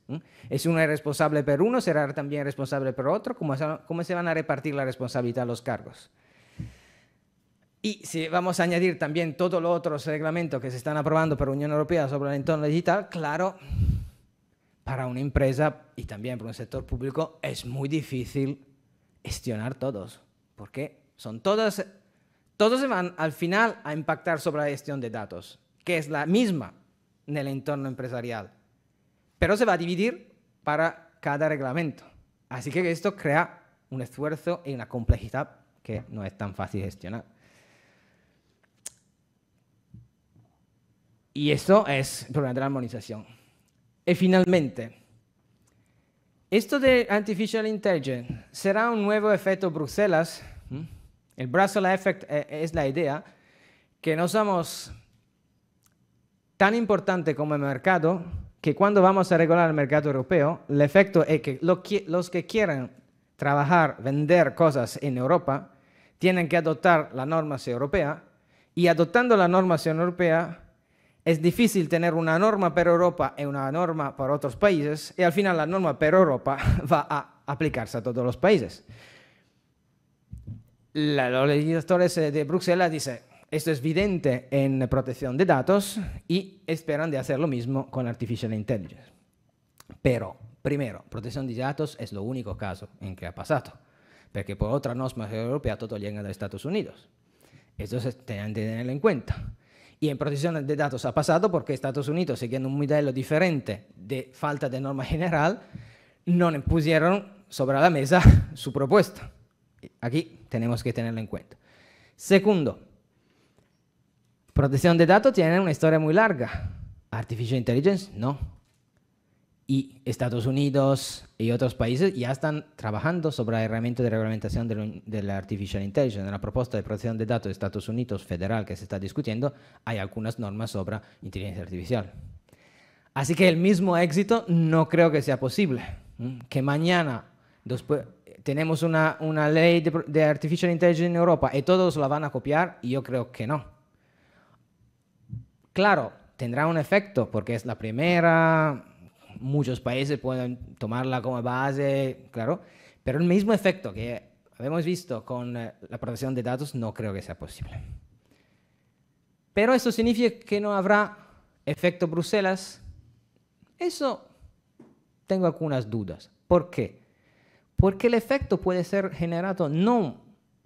Es uno responsable por uno, será también responsable por otro, ¿cómo cómo se van a repartir la responsabilidad los cargos? Y si vamos a añadir también todos los otros reglamentos que se están aprobando por la Unión Europea sobre el entorno digital, claro, para una empresa y también para un sector público es muy difícil gestionar todos, porque son todas, todos van al final a impactar sobre la gestión de datos, que es la misma en el entorno empresarial, pero se va a dividir para cada reglamento. Así que esto crea un esfuerzo y una complejidad que no es tan fácil gestionar. Y eso es de la armonización. Y finalmente, esto de Artificial Intelligence será un nuevo efecto Bruselas. El Brussels Effect eh, es la idea que no somos tan importante como el mercado que cuando vamos a regular el mercado europeo, el efecto es que los que quieran trabajar, vender cosas en Europa, tienen que adoptar las normas europeas y adoptando las normas europeas es difícil tener una norma para Europa y una norma para otros países y al final la norma para Europa va a aplicarse a todos los países. los legisladores de Bruselas dicen, esto es evidente en protección de datos y esperan de hacer lo mismo con Artificial Intelligence. Pero, primero, protección de datos es lo único caso en que ha pasado, porque por otra norma europea todo llega de Estados Unidos. Esto se tiene que tener en cuenta. Y en protección de datos ha pasado porque Estados Unidos, siguiendo un modelo diferente de falta de norma general, no pusieron sobre la mesa su propuesta. Aquí tenemos que tenerlo en cuenta. Segundo, protección de datos tiene una historia muy larga. Artificial Intelligence, no y Estados Unidos y otros países ya están trabajando sobre la herramienta de reglamentación de, la Artificial Intelligence. En la propuesta de protección de datos de Estados Unidos federal que se está discutiendo, hay algunas normas sobre inteligencia artificial. Así que el mismo éxito no creo que sea posible. Que mañana después, tenemos una, una ley de, de Artificial Intelligence en Europa y todos la van a copiar, yo creo que no. Claro, tendrá un efecto porque es la primera muchos países pueden tomarla como base, claro, pero el mismo efecto que hemos visto con eh, la protección de datos no creo que sea posible. Pero eso significa que no habrá efecto Bruselas. Eso tengo algunas dudas. ¿Por qué? Porque el efecto puede ser generado no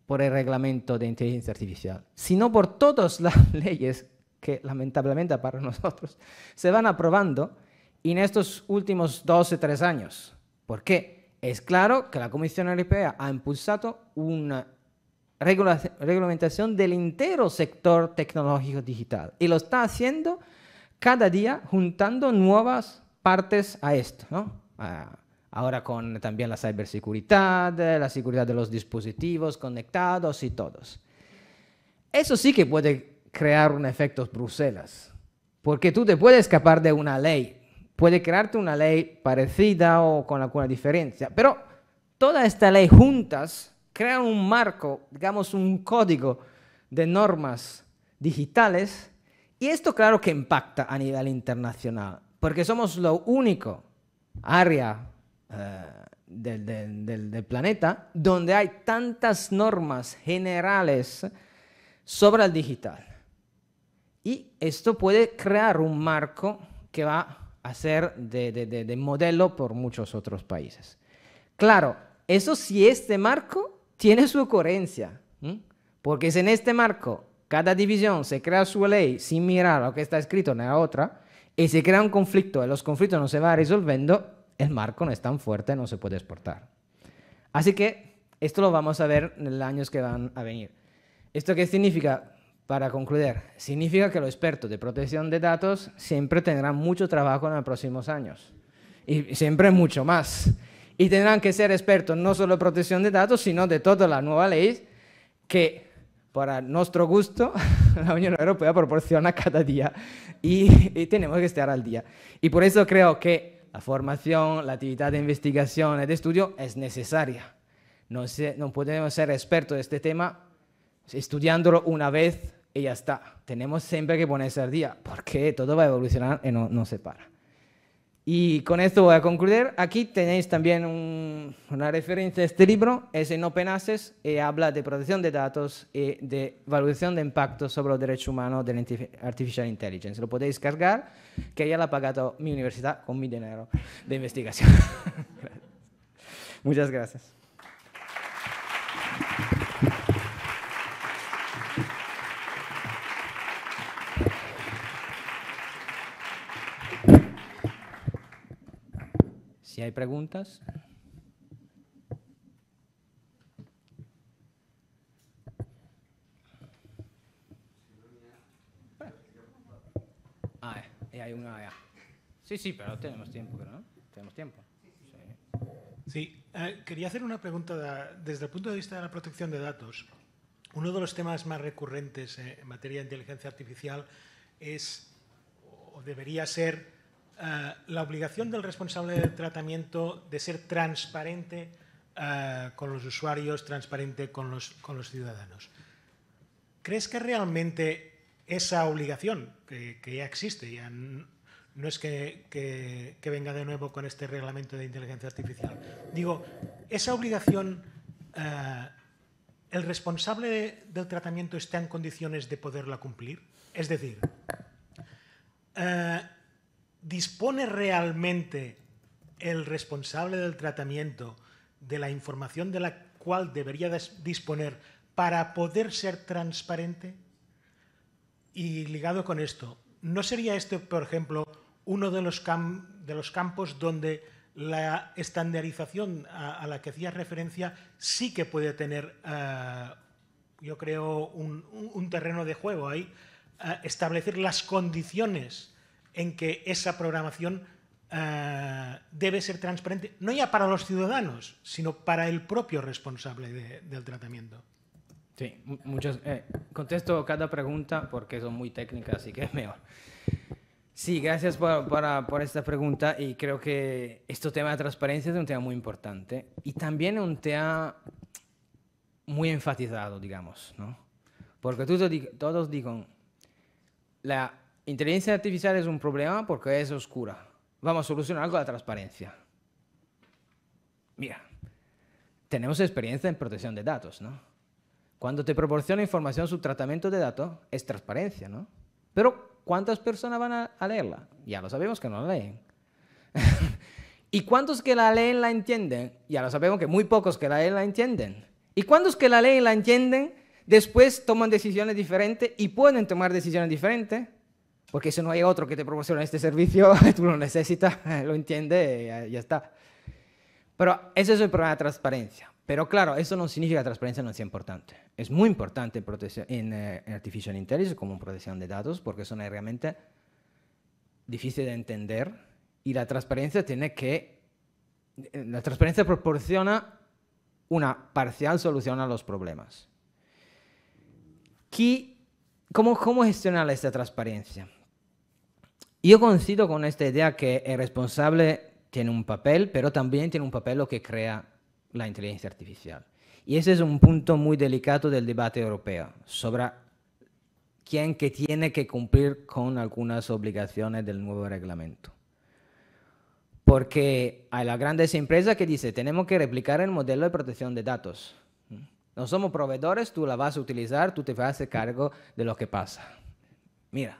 por el reglamento de inteligencia artificial, sino por todas las leyes que lamentablemente para nosotros se van aprobando y en estos últimos 12, 3 años. ¿Por qué? Es claro que la Comisión Europea ha impulsado una regulamentación del entero sector tecnológico digital y lo está haciendo cada día juntando nuevas partes a esto. ahora con también la ciberseguridad, la seguridad de los dispositivos conectados y todos. Eso sí que puede crear un efecto Bruselas, porque tú te puedes escapar de una ley puede crearte una ley parecida o con alguna diferencia, pero toda esta ley juntas crean un marco, digamos un código de normas digitales y esto claro que impacta a nivel internacional, porque somos lo único área eh, del, del planeta donde hay tantas normas generales sobre el digital. Y esto puede crear un marco que va a ser de, modelo por muchos otros países. Claro, eso si este marco tiene su coherencia, porque si en este marco cada división se crea su ley sin mirar lo que está escrito en la otra, y se crea un conflicto y los conflictos no se van resolviendo, el marco no es tan fuerte, no se puede exportar. Así que esto lo vamos a ver en los años que van a venir. ¿Esto qué significa? Para concluir, significa que los expertos de protección de datos siempre tendrán mucho trabajo en los próximos años y siempre mucho más. Y tendrán que ser expertos no solo de protección de datos, sino de toda la nueva ley que para nuestro gusto, la Unión Europea proporciona cada día y, tenemos que estar al día. Y por eso creo que la formación, la actividad de investigación y de estudio es necesaria. No, no podemos ser expertos de este tema estudiándolo una vez y ya está. Tenemos siempre que ponerse al día porque todo va a evolucionar y no, no se para. Y con esto voy a concluir. Aquí tenéis también una referencia a este libro, es en Open Access, y habla de protección de datos y de evaluación de impacto sobre los derechos humanos de la Artificial Intelligence. Lo podéis cargar, que ya lo ha pagado mi universidad con mi dinero de investigación. Muchas gracias. Hay preguntas. Ah, eh, hay una. Sí, sí, pero tenemos tiempo, ¿no? Tenemos tiempo. Sí, eh, quería hacer una pregunta desde el punto de vista de la protección de datos. Uno de los temas más recurrentes eh, en materia de inteligencia artificial es, o debería ser, eh, la obligación del responsable del tratamiento de ser transparente eh, con los usuarios, transparente con los, con los ciudadanos. ¿Crees que realmente esa obligación, que, ya existe, ya no es que, que, venga de nuevo con este reglamento de inteligencia artificial, digo, esa obligación, eh, ¿el responsable del tratamiento está en condiciones de poderla cumplir? Es decir, ¿dispone realmente el responsable del tratamiento de la información de la cual debería disponer para poder ser transparente? Y ligado con esto, ¿no sería este, por ejemplo, uno de los, de los campos donde la estandarización a, la que hacía referencia sí que puede tener, eh, yo creo, un, terreno de juego ahí, eh, establecer las condiciones en que esa programación eh, debe ser transparente, no ya para los ciudadanos, sino para el propio responsable del tratamiento. Sí, muchos, eh, contesto cada pregunta porque son muy técnicas, así que es mejor. Sí, gracias por, por, esta pregunta y creo que este tema de transparencia es un tema muy importante y también un tema muy enfatizado, digamos, ¿no? Porque todos, todos digan, la inteligencia artificial es un problema porque es oscura. Vamos a solucionar de la transparencia. Mira, tenemos experiencia en protección de datos, ¿no? Cuando te proporciona información sobre tratamiento de datos, es transparencia, ¿no? Pero, ¿cuántas personas van a, leerla? Ya lo sabemos que no la leen. ¿Y cuántos que la leen la entienden? Ya lo sabemos que muy pocos que la leen la entienden. ¿Y cuántos que la leen la entienden después toman decisiones diferentes y pueden tomar decisiones diferentes? Porque si no hay otro que te proporcione este servicio, tú lo necesitas, lo entiendes y ya, está. Pero ese es el problema de transparencia. Pero claro, eso no significa que la transparencia no sea importante. Es muy importante en, en, eh, en Artificial Intelligence como protección de datos porque son realmente difíciles de entender y la transparencia tiene que... La transparencia proporciona una parcial solución a los problemas. ¿Cómo, cómo gestionar esta transparencia? Yo coincido con esta idea que el responsable tiene un papel, pero también tiene un papel lo que crea la inteligencia artificial. Y ese es un punto muy delicado del debate europeo sobre quién que tiene que cumplir con algunas obligaciones del nuevo reglamento. Porque hay las grandes empresas que dicen, tenemos que replicar el modelo de protección de datos. No somos proveedores, tú la vas a utilizar, tú te vas a hacer cargo de lo que pasa. Mira,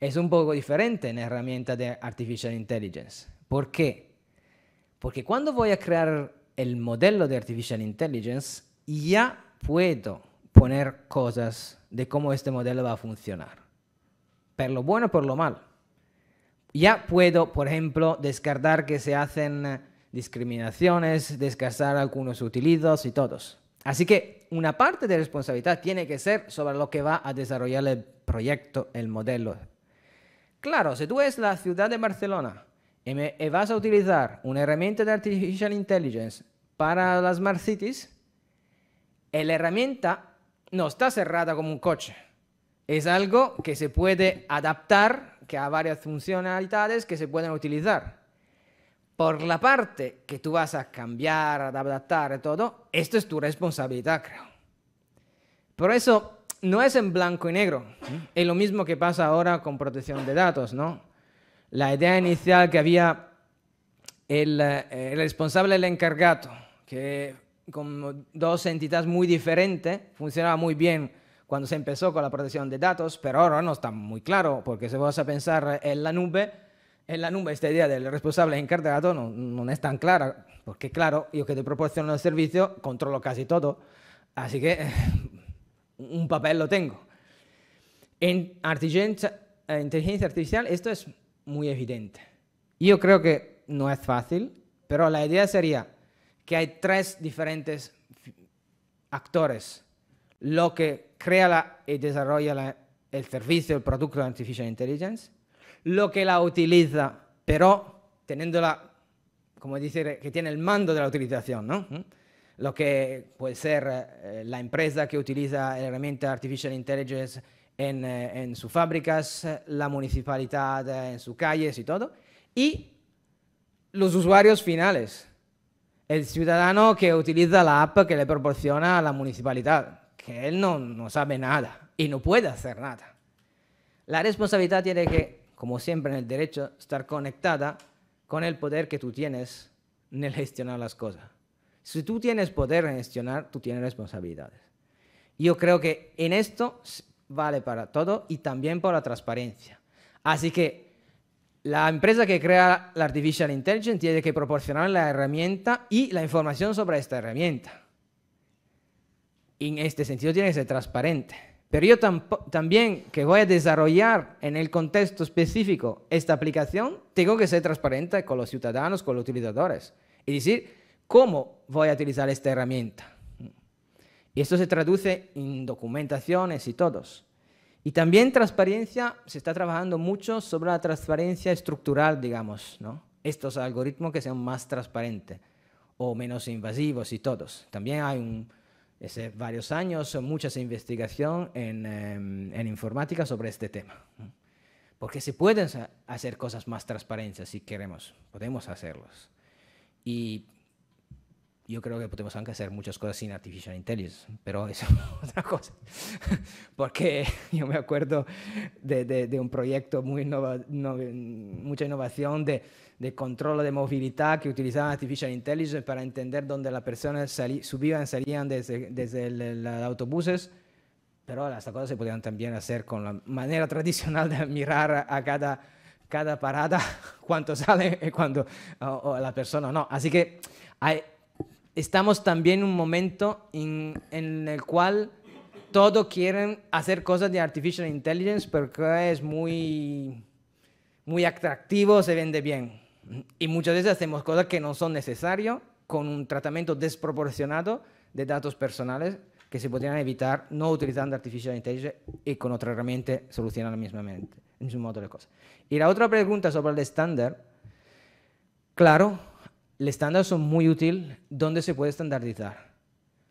es un poco diferente en la herramienta de Artificial Intelligence. ¿Por qué? Porque cuando voy a crear el modelo de Artificial Intelligence, ya puedo poner cosas de cómo este modelo va a funcionar. Por lo bueno por lo malo. Ya puedo, por ejemplo, descartar que se hacen discriminaciones, descartar algunos utilizos y todos. Así que una parte de responsabilidad tiene que ser sobre lo que va a desarrollar el proyecto, el modelo Claro, si tú eres la ciudad de Barcelona y, vas a utilizar una herramienta de Artificial Intelligence para las Smart Cities, la herramienta no está cerrada como un coche. Es algo que se puede adaptar, que ha varias funcionalidades que se pueden utilizar. Por la parte que tú vas a cambiar, adaptar todo, esto es tu responsabilidad, creo. Por eso no es en blanco y negro. Es lo mismo que pasa ahora con protección de datos, ¿no? La idea inicial que había el, eh, el responsable el encargado, que con dos entidades muy diferentes, funcionaba muy bien cuando se empezó con la protección de datos, pero ahora no está muy claro, porque si vas a pensar en la nube, en la nube esta idea del responsable encargado no, no es tan clara, porque claro, yo que te proporciono el servicio controlo casi todo, así que un papel lo tengo. En eh, inteligencia artificial esto es muy evidente. Yo creo que no es fácil, pero la idea sería que hay tres diferentes actores. Lo que crea y desarrolla el servicio, el producto de Artificial Intelligence, lo que la utiliza, pero teniéndola, como decir, que tiene el mando de la utilización, ¿no? Lo que puede ser eh, la empresa que utiliza la herramienta Artificial Intelligence en, eh, en sus fábricas, la municipalidad en sus calles y todo, y los usuarios finales, el ciudadano que utiliza la app que le proporciona a la municipalidad, que él no, no sabe nada y no puede hacer nada. La responsabilidad tiene que, como siempre en el derecho, estar conectada con el poder que tú tienes en el gestionar las cosas. Si tú tienes poder en gestionar, tú tienes responsabilidades. Yo creo que en esto vale para todo y también para la transparencia. Así que la empresa que crea la Artificial Intelligence tiene que proporcionar la herramienta y la información sobre esta herramienta. en este sentido tiene que ser transparente. Pero yo también que voy a desarrollar en el contexto específico esta aplicación, tengo que ser transparente con los ciudadanos, con los utilizadores. Y decir, ¿cómo voy a utilizar esta herramienta? Y esto se traduce en documentaciones y todos. Y también transparencia, se está trabajando mucho sobre la transparencia estructural, digamos, ¿no? Estos algoritmos que sean más transparentes o menos invasivos y todos. También hay un, varios años mucha investigación en, em, en, informática sobre este tema. Porque se pueden hacer cosas más transparentes si queremos, podemos hacerlos. Y yo creo que podemos hacer muchas cosas sin Artificial Intelligence, pero eso es otra cosa. Porque yo me acuerdo de, de, un proyecto muy innova, no, mucha innovación de, de, control de movilidad que utilizaba Artificial Intelligence para entender dónde las personas salí, subían y salían desde, desde los autobuses, pero estas cosas se podían también hacer con la manera tradicional de mirar a cada, cada parada cuánto sale y cuánto o, la persona no. Así que hay estamos también en un momento en, el cual todos quieren hacer cosas de artificial intelligence porque es muy, muy atractivo, se vende bien. Y muchas veces hacemos cosas que no son necesarias con un tratamiento desproporcionado de datos personales que se podrían evitar no utilizando artificial intelligence y con otra herramienta solucionar mismamente, en su modo de cosas. Y la otra pregunta sobre el estándar, claro, el estándar son muy útil donde se puede estandarizar.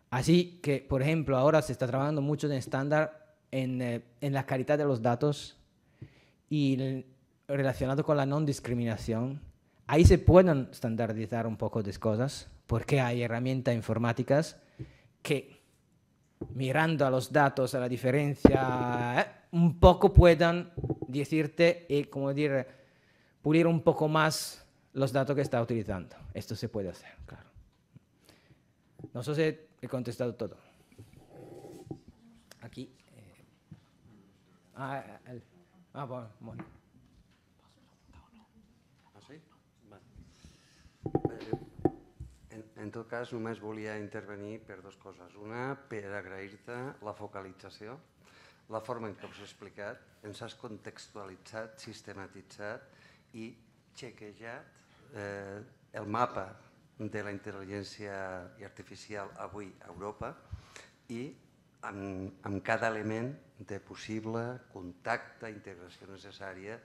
Así que, por ejemplo, ahora se está trabajando mucho en estándar en, eh, en la calidad de los datos y relacionado con la no discriminación. Ahí se pueden estandarizar un poco de cosas porque hay herramientas informáticas que mirando a los datos, a la diferencia, eh, un poco puedan decirte y, como decir, pulir un poco más los datos que está utilizando. Esto se puede hacer, claro. No sé si he contestado todo. Aquí. Eh. Ah, el, ah, bueno, bueno. Ah, sí? En, en tot cas, només volia intervenir per dues coses. Una, per agrair-te la focalització, la forma en què us he explicat, ens has contextualitzat, sistematitzat i chequejat eh, el mapa de la intel·ligència artificial avui a Europa i amb, amb cada element de possible contacte, integració necessària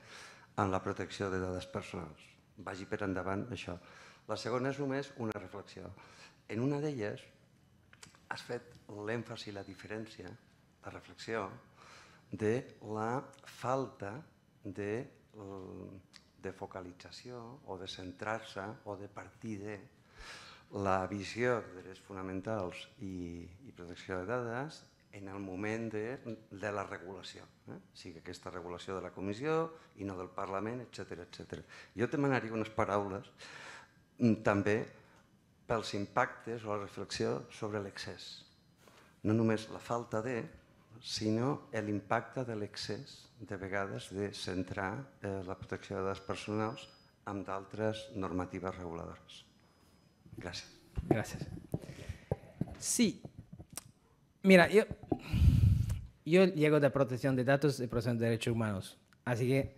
en la protecció de dades personals. Vagi per endavant això. La segona és només una reflexió. En una d'elles has fet l'èmfasi, la diferència, la reflexió de la falta de, de focalització o de centrar-se o de partir de la visió de drets fonamentals i, i protecció de dades en el moment de, de la regulació, eh? sigui aquesta regulació de la comissió i no del Parlament, etc etc. Jo demanaria unes paraules mm, també pels impactes o la reflexió sobre l'excés. No només la falta de, sinó l'impacte de l'excés, de vegades, de centrar eh, la protecció de dades personals amb d'altres normatives reguladores. Gracias. Gracias. Sí. Mira, yo, yo llego de protección de datos y protección de derechos humanos. Así que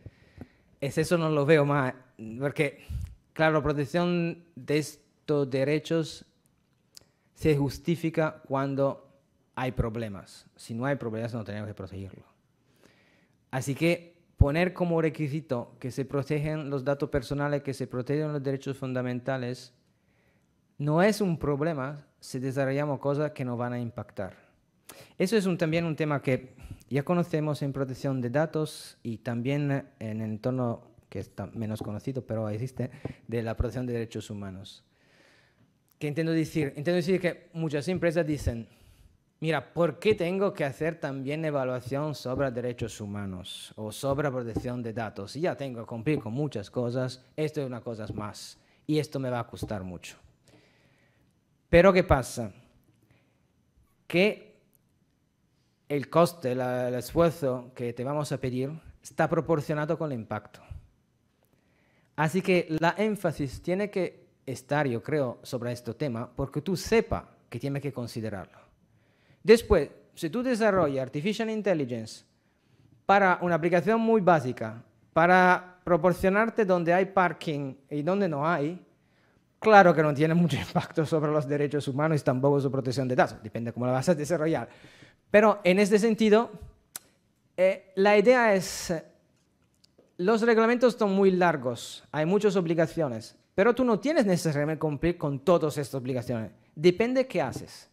es eso no lo veo más. Porque, claro, la protección de estos derechos se justifica cuando hay problemas. Si no hay problemas, no tenemos que protegerlo. Así que poner como requisito que se protegen los datos personales, que se protegen los derechos fundamentales, no es un problema si desarrollamos cosas que nos van a impactar. Eso es también un tema que ya conocemos en protección de datos y también en el entorno que está menos conocido, pero existe, de la protección de derechos humanos. ¿Qué entiendo decir? Entiendo decir que muchas empresas dicen, mira, ¿por qué tengo que hacer también evaluación sobre derechos humanos o sobre protección de datos? Ya tengo que cumplir con muchas cosas, esto es una cosa más y esto me va a costar mucho. Pero ¿qué pasa? Que el coste, el esfuerzo que te vamos a pedir está proporcionado con el impacto. Así que la énfasis tiene que estar, yo creo, sobre este tema, porque tú sepas que tienes que considerarlo. Después, si tú desarrollas Artificial Intelligence para una aplicación muy básica, para proporcionarte donde hay parking y donde no hay, Claro que no tiene mucho impacto sobre los derechos humanos y tampoco su protección de datos, depende cómo la vas a desarrollar. Pero en este sentido, eh, la idea es, los reglamentos son muy largos, hay muchas obligaciones, pero tú no tienes necesariamente cumplir con todas estas obligaciones, depende qué haces.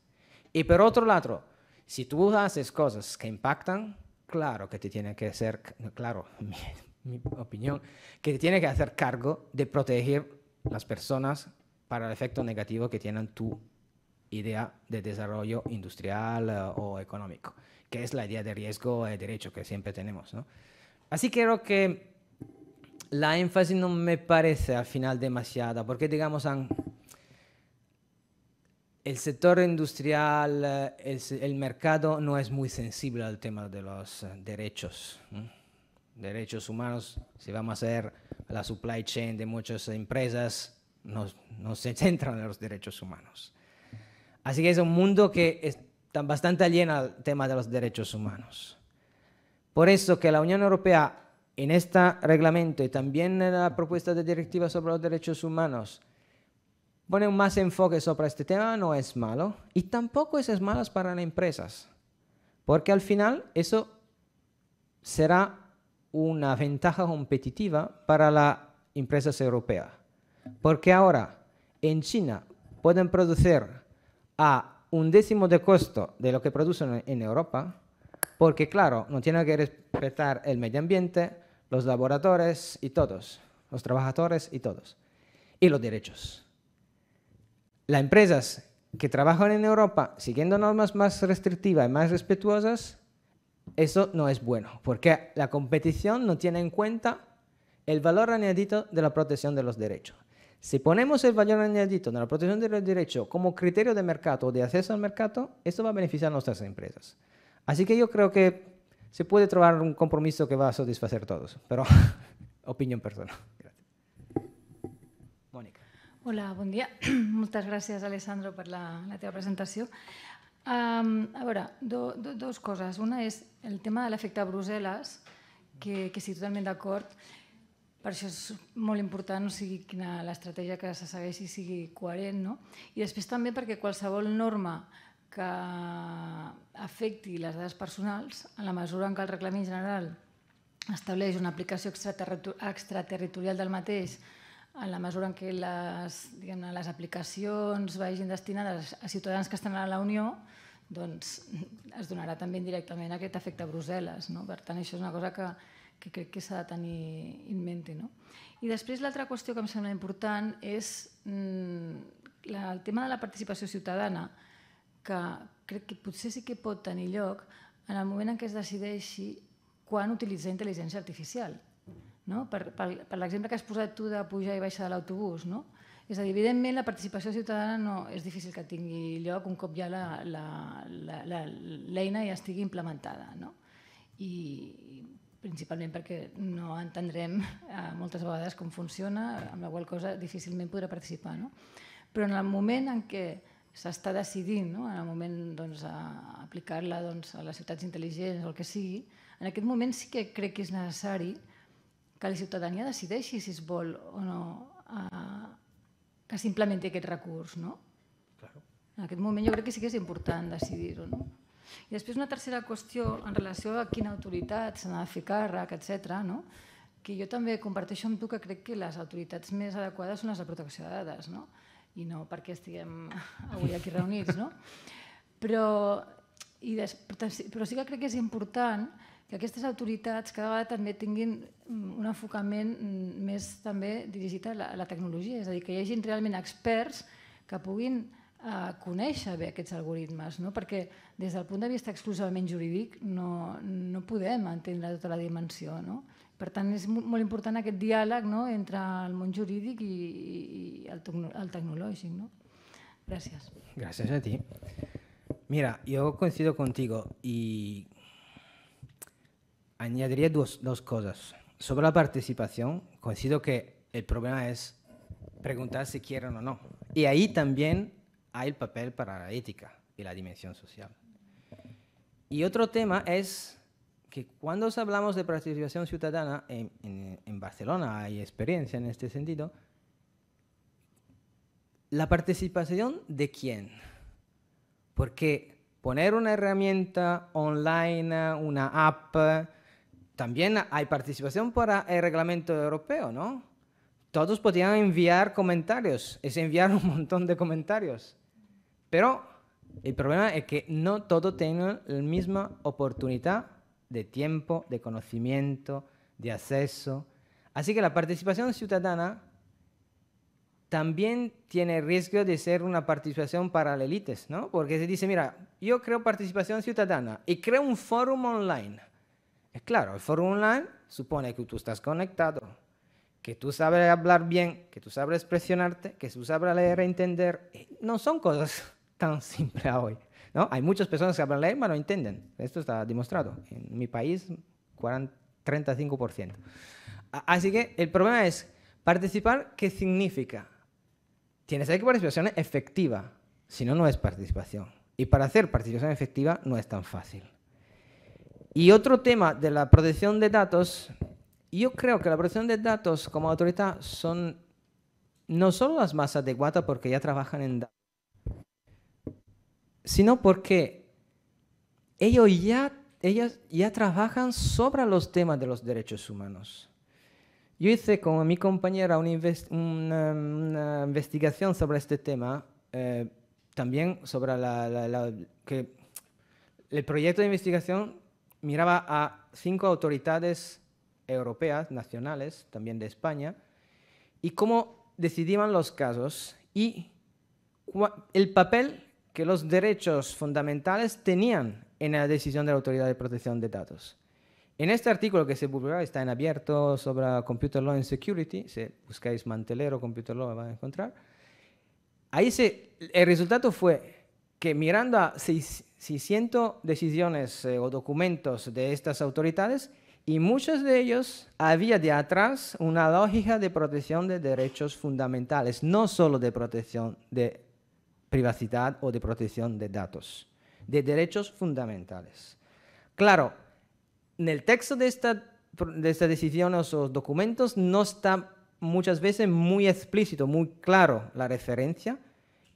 Y por otro lado, si tú haces cosas que impactan, claro que te tiene que hacer, claro, mi, mi opinión, que te tiene que hacer cargo de proteger las personas para el efecto negativo que tienen tu idea de desarrollo industrial eh, o económico, que es la idea de riesgo y derecho que siempre tenemos. ¿no? Así creo que la énfasis no me parece al final demasiada, porque digamos, el sector industrial, eh, el, mercado no es muy sensible al tema de los eh, derechos. Derechos humanos, si vamos a hacer la supply chain de muchas empresas, no, se centran en los derechos humanos. Así que es un mundo que está bastante lleno al tema de los derechos humanos. Por eso que la Unión Europea en este reglamento y también en la propuesta de directiva sobre los derechos humanos pone más enfoque sobre este tema no es malo y tampoco es malo para las empresas, porque al final eso será una ventaja competitiva para las empresas europeas. Porque ahora en China pueden producir a un décimo de costo de lo que producen en Europa, porque claro, no tienen que respetar el medio ambiente, los laboratorios y todos, los trabajadores y todos, y los derechos. Las empresas que trabajan en Europa siguiendo normas más restrictivas y más respetuosas, eso no es bueno, porque la competición no tiene en cuenta el valor añadido de la protección de los derechos. Si ponemos el valor añadido de la protección de los derechos como criterio de mercado o de acceso al mercado, esto va a beneficiar a nuestras empresas. Así que yo creo que se puede trobar un compromiso que va a satisfacer a todos, pero opinión personal. Hola, bon dia. Moltes gràcies, Alessandro, per la, la teva presentació. Um, a veure, do, do, dos coses. Una és el tema de l'efecte Brussel·les, que, que estic totalment d'acord. Per això és molt important o sigui, quina l'estratègia que se segueixi sigui coherent. No? I després també perquè qualsevol norma que afecti les dades personals, en la mesura en què el reglament general estableix una aplicació extraterritorial del mateix en la mesura en què les, les aplicacions vagin destinades a ciutadans que estan a la Unió, doncs es donarà també indirectament aquest efecte Brussel·les. No? Per tant, això és una cosa que, que crec que s'ha de tenir en mente. No? I després l'altra qüestió que em sembla important és mm, la, el tema de la participació ciutadana, que crec que potser sí que pot tenir lloc en el moment en què es decideixi quan utilitzar intel·ligència artificial. No? Per, per, per l'exemple que has posat tu de pujar i baixar de l'autobús, no? És a dir, evidentment la participació ciutadana no és difícil que tingui lloc un cop ja l'eina ja estigui implementada. No? I principalment perquè no entendrem eh, moltes vegades com funciona, amb la qual cosa difícilment podrà participar. No? Però en el moment en què s'està decidint, no? en el moment doncs, aplicar-la doncs, a les ciutats intel·ligents o el que sigui, en aquest moment sí que crec que és necessari que la ciutadania decideixi si es vol o no eh, que s'implementi aquest recurs. No? Claro. En aquest moment jo crec que sí que és important decidir-ho. No? I després una tercera qüestió en relació a quina autoritat s'ha de fer càrrec, etc. No? que jo també comparteixo amb tu que crec que les autoritats més adequades són les de protecció de dades, no? i no perquè estiguem avui aquí reunits. No? Però, i des, però sí que crec que és important que aquestes autoritats cada vegada també tinguin mm, un enfocament mm, més també dirigit a la, a la tecnologia, és a dir, que hi hagi realment experts que puguin eh, conèixer bé aquests algoritmes, no? perquè des del punt de vista exclusivament jurídic no, no podem entendre tota la dimensió. No? Per tant, és molt important aquest diàleg no? entre el món jurídic i, i el, el tecnològic. No? Gràcies. Gràcies a ti. Mira, yo coincido contigo y añadiría dos, dos cosas. Sobre la participación, coincido que el problema es preguntar si quieren o no. Y ahí también hay el papel para la ética y la dimensión social. Y otro tema es que cuando hablamos de participación ciudadana, en, en, en, Barcelona hay experiencia en este sentido, la participación de quién? Porque poner una herramienta online, una app, también hay participación para el reglamento europeo, ¿no? Todos podían enviar comentarios, es enviar un montón de comentarios. Pero el problema es que no todos tienen la misma oportunidad de tiempo, de conocimiento, de acceso. Así que la participación ciudadana también tiene riesgo de ser una participación para élites, ¿no? Porque se dice, mira, yo creo participación ciudadana y creo un foro online es claro, el foro online supone que tú estás conectado, que tú sabes hablar bien, que tú sabes expresionarte, que tú sabes leer e entender. No son cosas tan simples hoy. ¿no? Hay muchas personas que hablan leer, pero no entienden. Esto está demostrado. En mi país, 40, 35%. Así que el problema es, participar, ¿qué significa? Tienes que participación efectiva, si no, no es participación. Y para hacer participación efectiva no es tan fácil. Y otro tema de la protección de datos, yo creo que la protección de datos como autoridad son no solo las más adecuadas porque ya trabajan en datos, sino porque ellos ya, ellas ya trabajan sobre los temas de los derechos humanos. Yo hice con mi compañera una, investigación sobre este tema, eh, también sobre la, que el proyecto de investigación miraba a cinco autoridades europeas, nacionales, también de España, y cómo decidían los casos y el papel que los derechos fundamentales tenían en la decisión de la Autoridad de Protección de Datos. En este artículo que se publicó, está en abierto sobre Computer Law and Security, si buscáis Mantelero Computer Law, van a encontrar. Ahí se, el resultado fue que mirando a 600 decisiones eh, o documentos de estas autoridades, y muchos de ellos había de atrás una lógica de protección de derechos fundamentales, no solo de protección de privacidad o de protección de datos, de derechos fundamentales. Claro, en el texto de esta, de esta decisión o documentos no está muchas veces muy explícito, muy claro la referencia,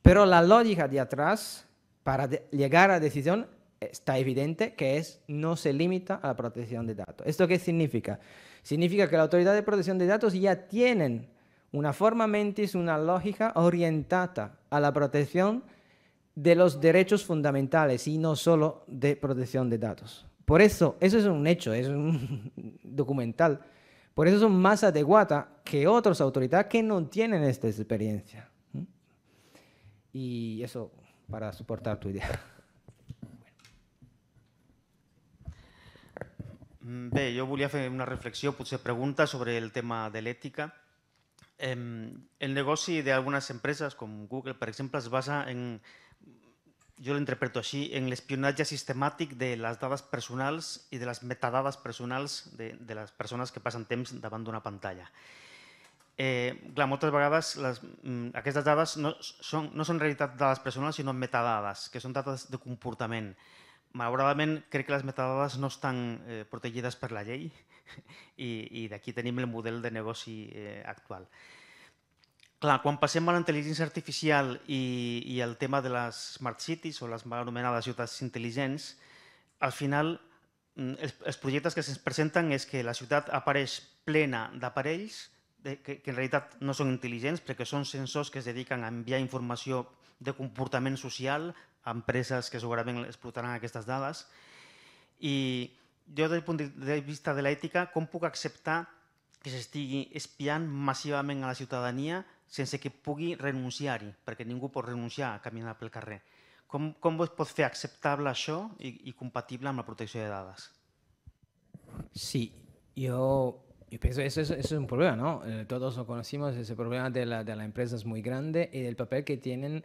pero la lógica de atrás para llegar a la decisión está evidente que es no se limita a la protección de datos. ¿Esto qué significa? Significa que la autoridad de protección de datos ya tienen una forma mentis, una lógica orientada a la protección de los derechos fundamentales y no solo de protección de datos. Por eso, eso es un hecho, es un documental. Por eso son más adecuadas que otras autoridades que no tienen esta experiencia. Y eso para soportar tu idea. Bé, jo volia fer una reflexió, potser pregunta sobre el tema de l'ètica. El negoci d'algunes empreses, com Google, per exemple, es basa en, jo l'interpreto així, en l'espionatge sistemàtic de les dades personals i de les metadades personals de, de les persones que passen temps davant d'una pantalla. Eh, clar, moltes vegades les, mm, aquestes dades no són, no són realitat dades personals, sinó metadades, que són dades de comportament. Malauradament, crec que les metadades no estan eh, protegides per la llei i, i d'aquí tenim el model de negoci eh, actual. Clar, quan passem a la intel·ligència artificial i, i el tema de les smart cities o les mal anomenades ciutats intel·ligents, al final mm, els, els projectes que se'ns presenten és que la ciutat apareix plena d'aparells que, que en realitat no són intel·ligents perquè són sensors que es dediquen a enviar informació de comportament social empreses que segurament explotaran aquestes dades. I jo, des del punt de vista de l'ètica, com puc acceptar que s'estigui espiant massivament a la ciutadania sense que pugui renunciar-hi, perquè ningú pot renunciar a caminar pel carrer. Com, com es pot fer acceptable això i, i compatible amb la protecció de dades? Sí, yo, pienso que eso, eso, es un problema, ¿no? Eh, todos lo conocimos, ese problema de la, de la empresa es muy grande y del papel que tienen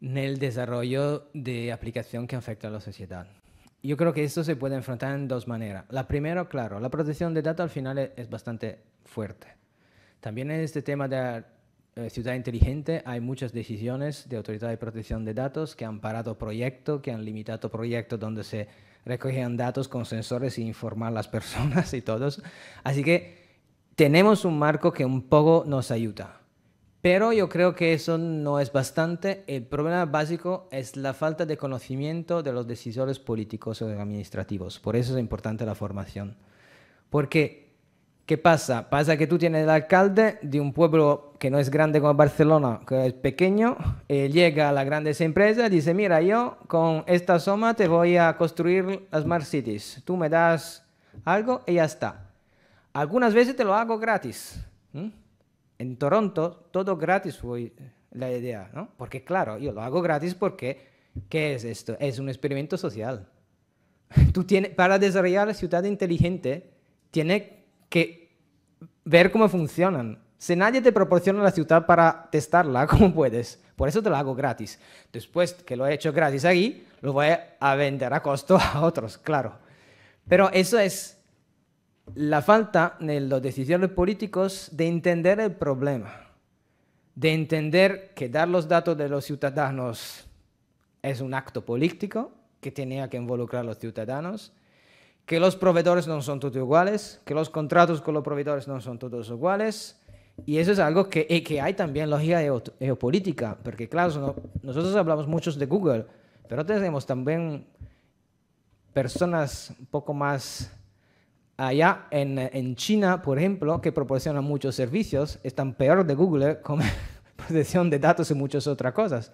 en el desarrollo de aplicación que afecta a la sociedad. Yo creo que esto se puede enfrentar en dos maneras. La primera, claro, la protección de datos al final es, bastante fuerte. También en este tema de eh, ciudad inteligente hay muchas decisiones de autoridad de protección de datos que han parado proyectos, que han limitado proyectos donde se recogían datos con sensores y informar a las personas y todos. Así que tenemos un marco que un poco nos ayuda. Pero yo creo que eso no es bastante. El problema básico es la falta de conocimiento de los decisores políticos o administrativos. Por eso es importante la formación. Porque, ¿qué pasa? Pasa que tú tienes el alcalde de un pueblo que no es grande como Barcelona, que es pequeño, eh, llega a las grandes empresas y dice, mira, yo con esta suma te voy a construir las Smart Cities. Tú me das algo y ya está. Algunas veces te lo hago gratis en Toronto todo gratis fue la idea, ¿no? Porque claro, yo lo hago gratis porque, ¿qué es esto? Es un experimento social. Tú tienes, para desarrollar la ciudad inteligente, tienes que ver cómo funcionan. Si nadie te proporciona la ciudad para testarla, ¿cómo puedes? Por eso te lo hago gratis. Después que lo he hecho gratis ahí, lo voy a vender a costo a otros, claro. Pero eso es la falta de los decisores políticos de entender el problema, de entender que dar los datos de los ciudadanos es un acto político que tenía que involucrar a los ciudadanos, que los proveedores no son todos iguales, que los contratos con los proveedores no son todos iguales, y eso es algo que, que hay también lógica geopolítica, porque claro, nosotros hablamos muchos de Google, pero tenemos también personas un poco más allá en, en, China, por ejemplo, que proporciona muchos servicios, están peor de Google con protección de datos y muchas otras cosas.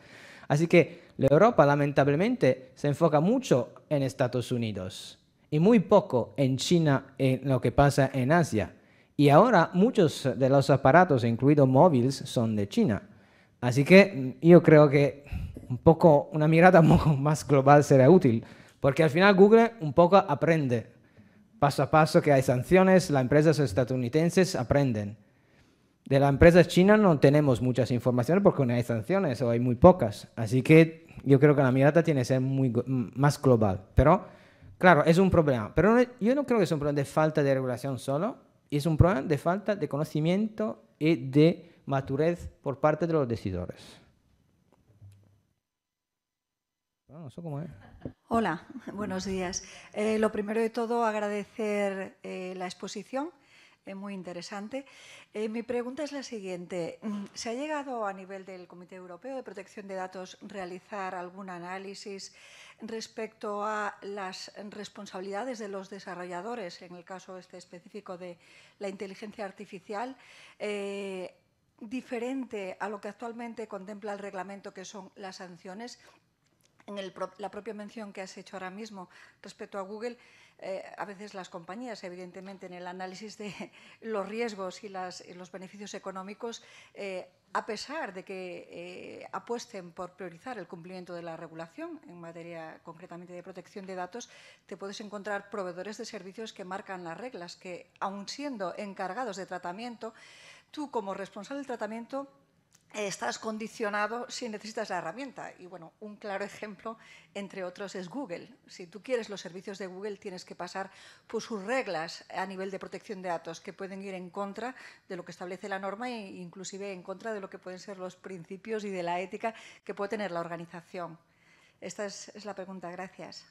Así que la Europa, lamentablemente, se enfoca mucho en Estados Unidos y muy poco en China, en lo que pasa en Asia. Y ahora muchos de los aparatos, incluidos móviles, son de China. Así que yo creo que un poco, una mirada un poco más global será útil, porque al final Google un poco aprende paso a paso que hay sanciones, las empresas estadounidenses aprenden. De la empresa china no tenemos muchas informaciones porque no hay sanciones o hay muy pocas. Así que yo creo que la mirada tiene que ser muy, más global. Pero, claro, es un problema. Pero yo no creo que es un problema de falta de regulación solo, es un problema de falta de conocimiento y de madurez por parte de los decidores. Es. Hola, buenos días. Eh, lo primero de todo, agradecer eh, la exposición. muy interesante. mi pregunta es la siguiente. Mm, ¿Se ha llegado a nivel del Comité Europeo de Protección de Datos realizar algún análisis respecto a las responsabilidades de los desarrolladores, en el caso este específico de la inteligencia artificial? diferente a lo que actualmente contempla el reglamento, que son las sanciones. En la propia mención que has hecho ahora mismo respecto a Google, eh, a veces las compañías, evidentemente, en el análisis de los riesgos y, los beneficios económicos, eh, a pesar de que eh, apuesten por priorizar el cumplimiento de la regulación en materia concretamente de protección de datos, te puedes encontrar proveedores de servicios que marcan las reglas, que aun siendo encargados de tratamiento, tú como responsable del tratamiento estás condicionado si necesitas la herramienta. Y bueno, un claro ejemplo, entre otros, es Google. Si tú quieres los servicios de Google, tienes que pasar por sus reglas a nivel de protección de datos, que pueden ir en contra de lo que establece la norma e inclusive en contra de lo que pueden ser los principios y de la ética que puede tener la organización. Esta es, es la pregunta. Gracias.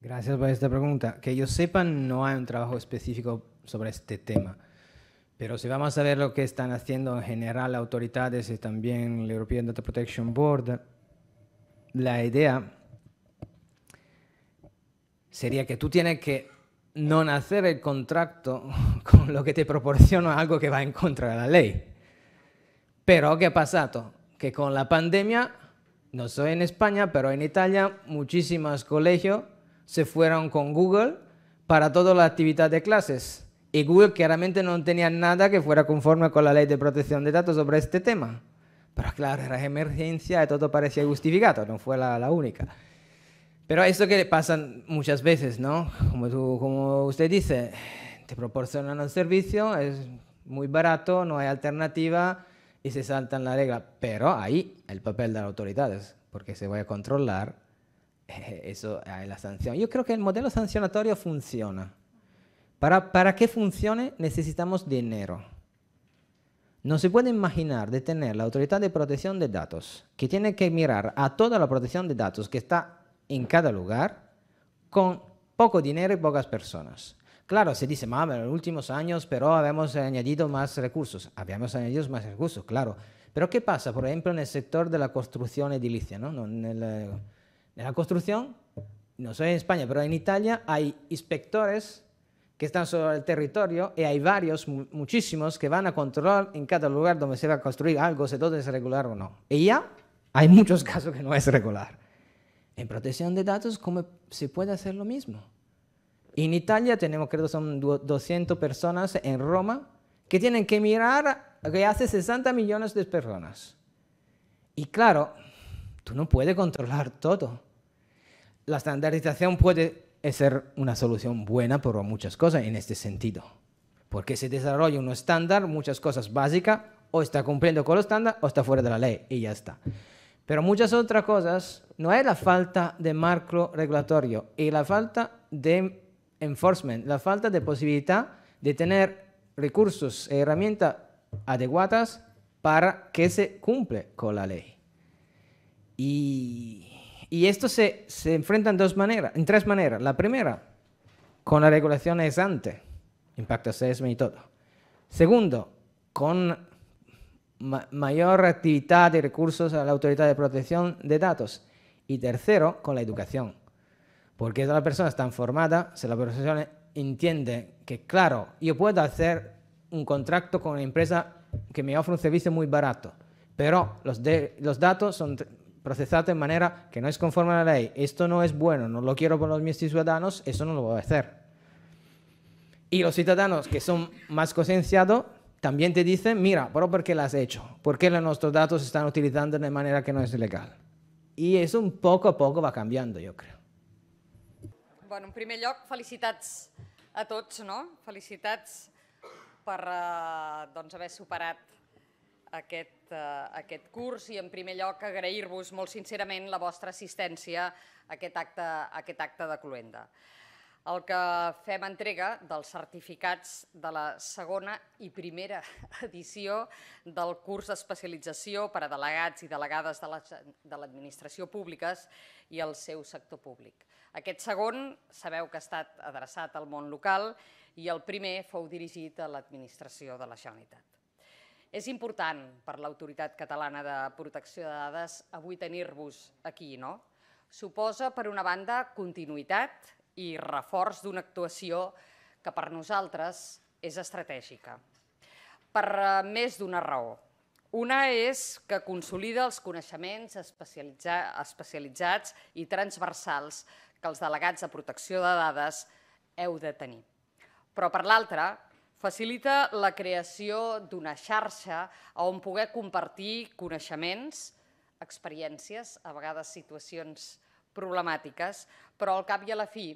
Gracias por esta pregunta. Que yo sepa, no hay un trabajo específico sobre este tema. Pero si vamos a ver lo que están haciendo en general autoridades y también el European Data Protection Board, la idea sería que tú tienes que no hacer el contrato con lo que te proporciona algo que va en contra de la ley. Pero ¿qué ha pasado? Que con la pandemia, no soy en España, pero en Italia, muchísimos colegios se fueron con Google para toda la actividad de clases y Google claramente no tenía nada que fuera conforme con la ley de protección de datos sobre este tema. Pero claro, era emergencia y todo parecía justificado, no fue la, única. Pero eso que pasa muchas veces, ¿no? Como, como usted dice, te proporcionan el servicio, es muy barato, no hay alternativa y se saltan la regla. Pero ahí el papel de las autoridades, porque se va a controlar, eso hay la sanción. Yo creo que el modelo sancionatorio funciona. Para, para que funcione necesitamos dinero. No se puede imaginar de tener la autoridad de protección de datos, que tiene que mirar a toda la protección de datos que está en cada lugar, con poco dinero y pocas personas. Claro, se dice, en los últimos años, pero habíamos añadido más recursos. Habíamos añadido más recursos, claro. Pero ¿qué pasa, por ejemplo, en el sector de la construcción edilicia? ¿no? En, en la construcción, no soy en España, pero en Italia hay inspectores que están sobre el territorio y hay varios, muchísimos, que van a controlar en cada lugar donde se va a construir algo, si todo es regular o no. Y ya hay muchos casos que no es regular. En protección de datos, ¿cómo se puede hacer lo mismo? En Italia tenemos, creo son 200 personas en Roma que tienen que mirar que hace 60 millones de personas. Y claro, tú no puedes controlar todo. La estandarización puede es ser una solución buena por muchas cosas en este sentido. Porque se desarrolla un estándar, muchas cosas básicas, o está cumpliendo con el estándar o está fuera de la ley y ya está. Pero muchas otras cosas no es la falta de marco regulatorio y la falta de enforcement, la falta de posibilidad de tener recursos y herramientas adecuadas para que se cumple con la ley. Y y esto se, enfrenta en, dos maneras, en tres maneras. La primera, con la regulación ex ante, impacto assessment y todo. Segundo, con mayor actividad y recursos a la autoridad de protección de datos. Y tercero, con la educación. Porque la persona está informada, si la persona entiende que, claro, yo puedo hacer un contrato con una empresa que me ofrece un servicio muy barato, pero los datos son procesado de manera que no es conforme a la ley, esto no es bueno, no lo quiero los mis ciudadanos, eso no lo voy a hacer. Y los ciudadanos que son más concienciados también te dicen, mira, pero ¿por qué lo has hecho? ¿Por qué nuestros datos se están utilizando de manera que no es legal? Y eso un poco a poco va cambiando, yo creo. Bueno, en primer lloc, felicitats a tots, no? Felicitats per eh, doncs, haver superat aquest, eh, aquest curs i en primer lloc agrair-vos molt sincerament la vostra assistència a aquest acte, a aquest acte de Cluenda. El que fem entrega dels certificats de la segona i primera edició del curs d'especialització per a delegats i delegades de l'administració públiques i el seu sector públic. Aquest segon sabeu que ha estat adreçat al món local i el primer fou dirigit a l'administració de la Generalitat. És important per l'Autoritat Catalana de Protecció de Dades avui tenir-vos aquí, no? Suposa, per una banda, continuïtat i reforç d'una actuació que per nosaltres és estratègica. Per eh, més d'una raó. Una és que consolida els coneixements especialitzats i transversals que els delegats de protecció de dades heu de tenir. Però per l'altra, facilita la creació d'una xarxa on poder compartir coneixements, experiències, a vegades situacions problemàtiques, però al cap i a la fi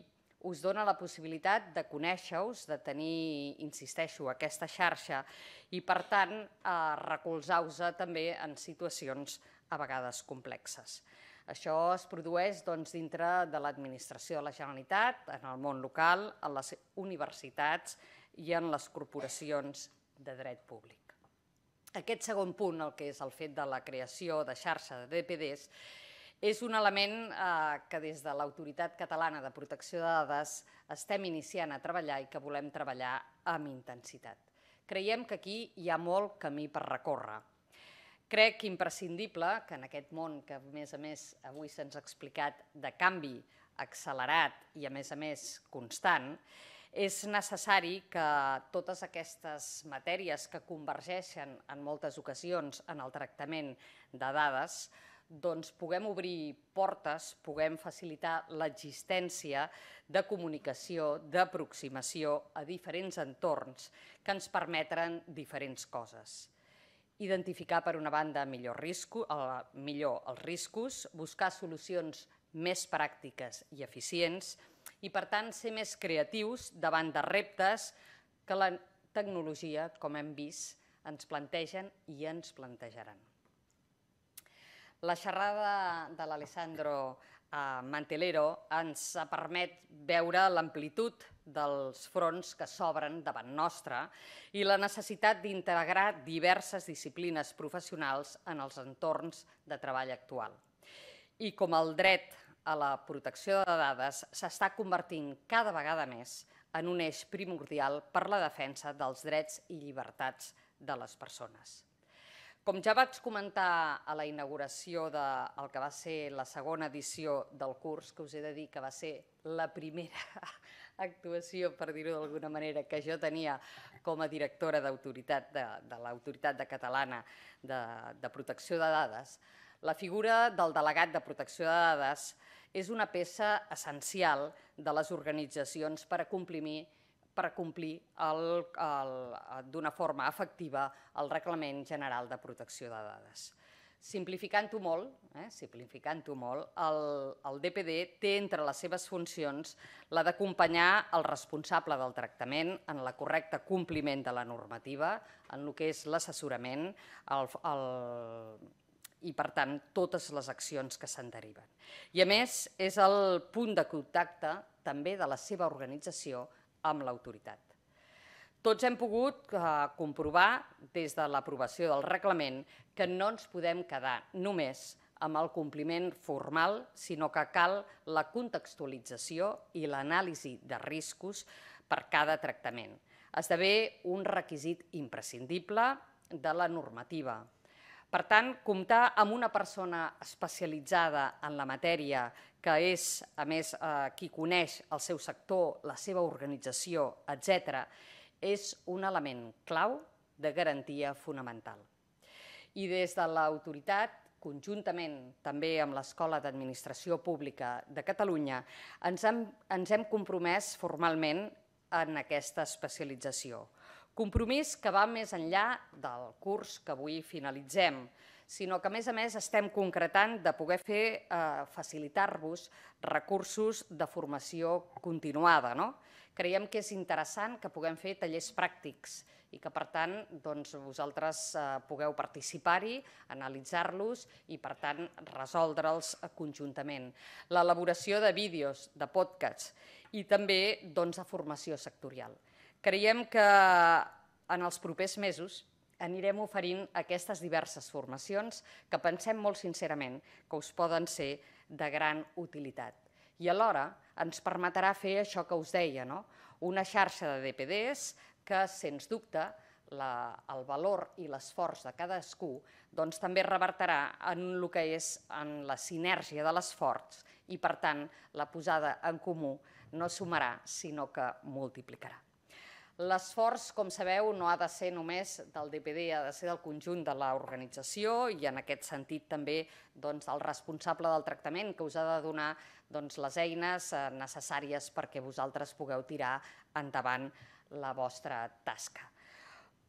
us dona la possibilitat de conèixer-vos, de tenir, insisteixo, aquesta xarxa i, per tant, recolzar-vos també en situacions a vegades complexes. Això es produeix doncs, dintre de l'administració de la Generalitat, en el món local, en les universitats i en les corporacions de dret públic. Aquest segon punt, el que és el fet de la creació de xarxa de DPDs, és un element eh, que des de l'Autoritat Catalana de Protecció de Dades estem iniciant a treballar i que volem treballar amb intensitat. Creiem que aquí hi ha molt camí per recórrer. Crec imprescindible que en aquest món que, a més a més, avui se'ns ha explicat de canvi accelerat i, a més a més, constant, és necessari que totes aquestes matèries que convergeixen en moltes ocasions en el tractament de dades doncs puguem obrir portes, puguem facilitar l'existència de comunicació, d'aproximació a diferents entorns que ens permetren diferents coses. Identificar, per una banda, millor, risco, eh, millor els riscos, buscar solucions més pràctiques i eficients i, per tant, ser més creatius davant de reptes que la tecnologia, com hem vist, ens plantegen i ens plantejaran. La xerrada de l'Alessandro eh, Mantelero ens permet veure l'amplitud dels fronts que s'obren davant nostra i la necessitat d'integrar diverses disciplines professionals en els entorns de treball actual. I com el dret a la protecció de dades s'està convertint cada vegada més en un eix primordial per la defensa dels drets i llibertats de les persones. Com ja vaig comentar a la inauguració del que va ser la segona edició del curs, que us he de dir que va ser la primera actuació, per dir-ho d'alguna manera, que jo tenia com a directora d'autoritat de, de l'Autoritat de Catalana de, de Protecció de Dades, la figura del delegat de protecció de dades és una peça essencial de les organitzacions per a complir per complir d'una forma efectiva el Reglament General de Protecció de Dades. Simplificant-ho molt, eh, simplificant molt el, el DPD té entre les seves funcions la d'acompanyar el responsable del tractament en la correcta compliment de la normativa, en el que és l'assessorament el, el, i, per tant, totes les accions que se'n deriven. I, a més, és el punt de contacte també de la seva organització amb l'autoritat. Tots hem pogut eh, comprovar des de l'aprovació del reglament que no ens podem quedar només amb el compliment formal, sinó que cal la contextualització i l'anàlisi de riscos per cada tractament. Esdevé un requisit imprescindible de la normativa. Per tant, comptar amb una persona especialitzada en la matèria que és, a més, eh, qui coneix el seu sector, la seva organització, etc., és un element clau de garantia fonamental. I des de l'autoritat, conjuntament també amb l'Escola d'Administració Pública de Catalunya, ens hem, ens hem compromès formalment en aquesta especialització. Compromís que va més enllà del curs que avui finalitzem, sinó que a més a més estem concretant de poder fer, eh, facilitar-vos recursos de formació continuada. No? Creiem que és interessant que puguem fer tallers pràctics i que, per tant, doncs, vosaltres eh, pugueu participar-hi, analitzar-los i, per tant, resoldre'ls conjuntament. L'elaboració de vídeos, de podcasts i també doncs, de formació sectorial. Creiem que en els propers mesos anirem oferint aquestes diverses formacions que pensem molt sincerament que us poden ser de gran utilitat. I alhora ens permetrà fer això que us deia, no? Una xarxa de DPDs que, sens dubte, la, el valor i l'esforç de cadascú doncs, també reverterà en el que és en la sinergia de l'esforç i, per tant, la posada en comú no sumarà, sinó que multiplicarà. L'esforç, com sabeu, no ha de ser només del DPD, ha de ser del conjunt de l'organització i en aquest sentit també doncs, el responsable del tractament que us ha de donar doncs, les eines eh, necessàries perquè vosaltres pugueu tirar endavant la vostra tasca.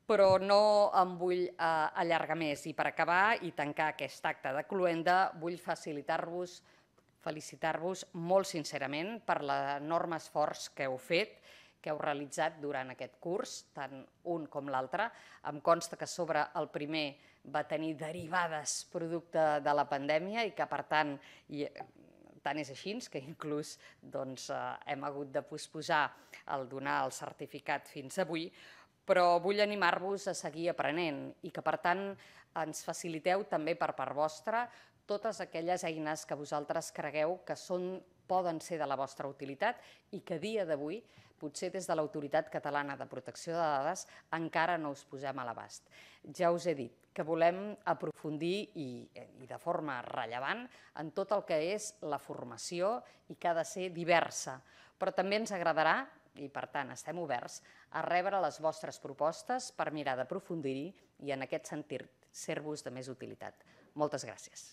Però no em vull eh, allargar més i per acabar i tancar aquest acte de cluenda vull facilitar-vos felicitar-vos molt sincerament per l'enorme esforç que heu fet que heu realitzat durant aquest curs, tant un com l'altre. Em consta que sobre el primer va tenir derivades producte de la pandèmia i que, per tant, i, tant és així que inclús doncs, eh, hem hagut de posposar el donar el certificat fins avui, però vull animar-vos a seguir aprenent i que, per tant, ens faciliteu també per part vostra totes aquelles eines que vosaltres cregueu que són, poden ser de la vostra utilitat i que dia d'avui potser des de l'Autoritat Catalana de Protecció de Dades encara no us posem a l'abast. Ja us he dit que volem aprofundir i, i de forma rellevant en tot el que és la formació i que ha de ser diversa, però també ens agradarà i per tant estem oberts a rebre les vostres propostes per mirar d'aprofundir-hi i en aquest sentit ser-vos de més utilitat. Moltes gràcies.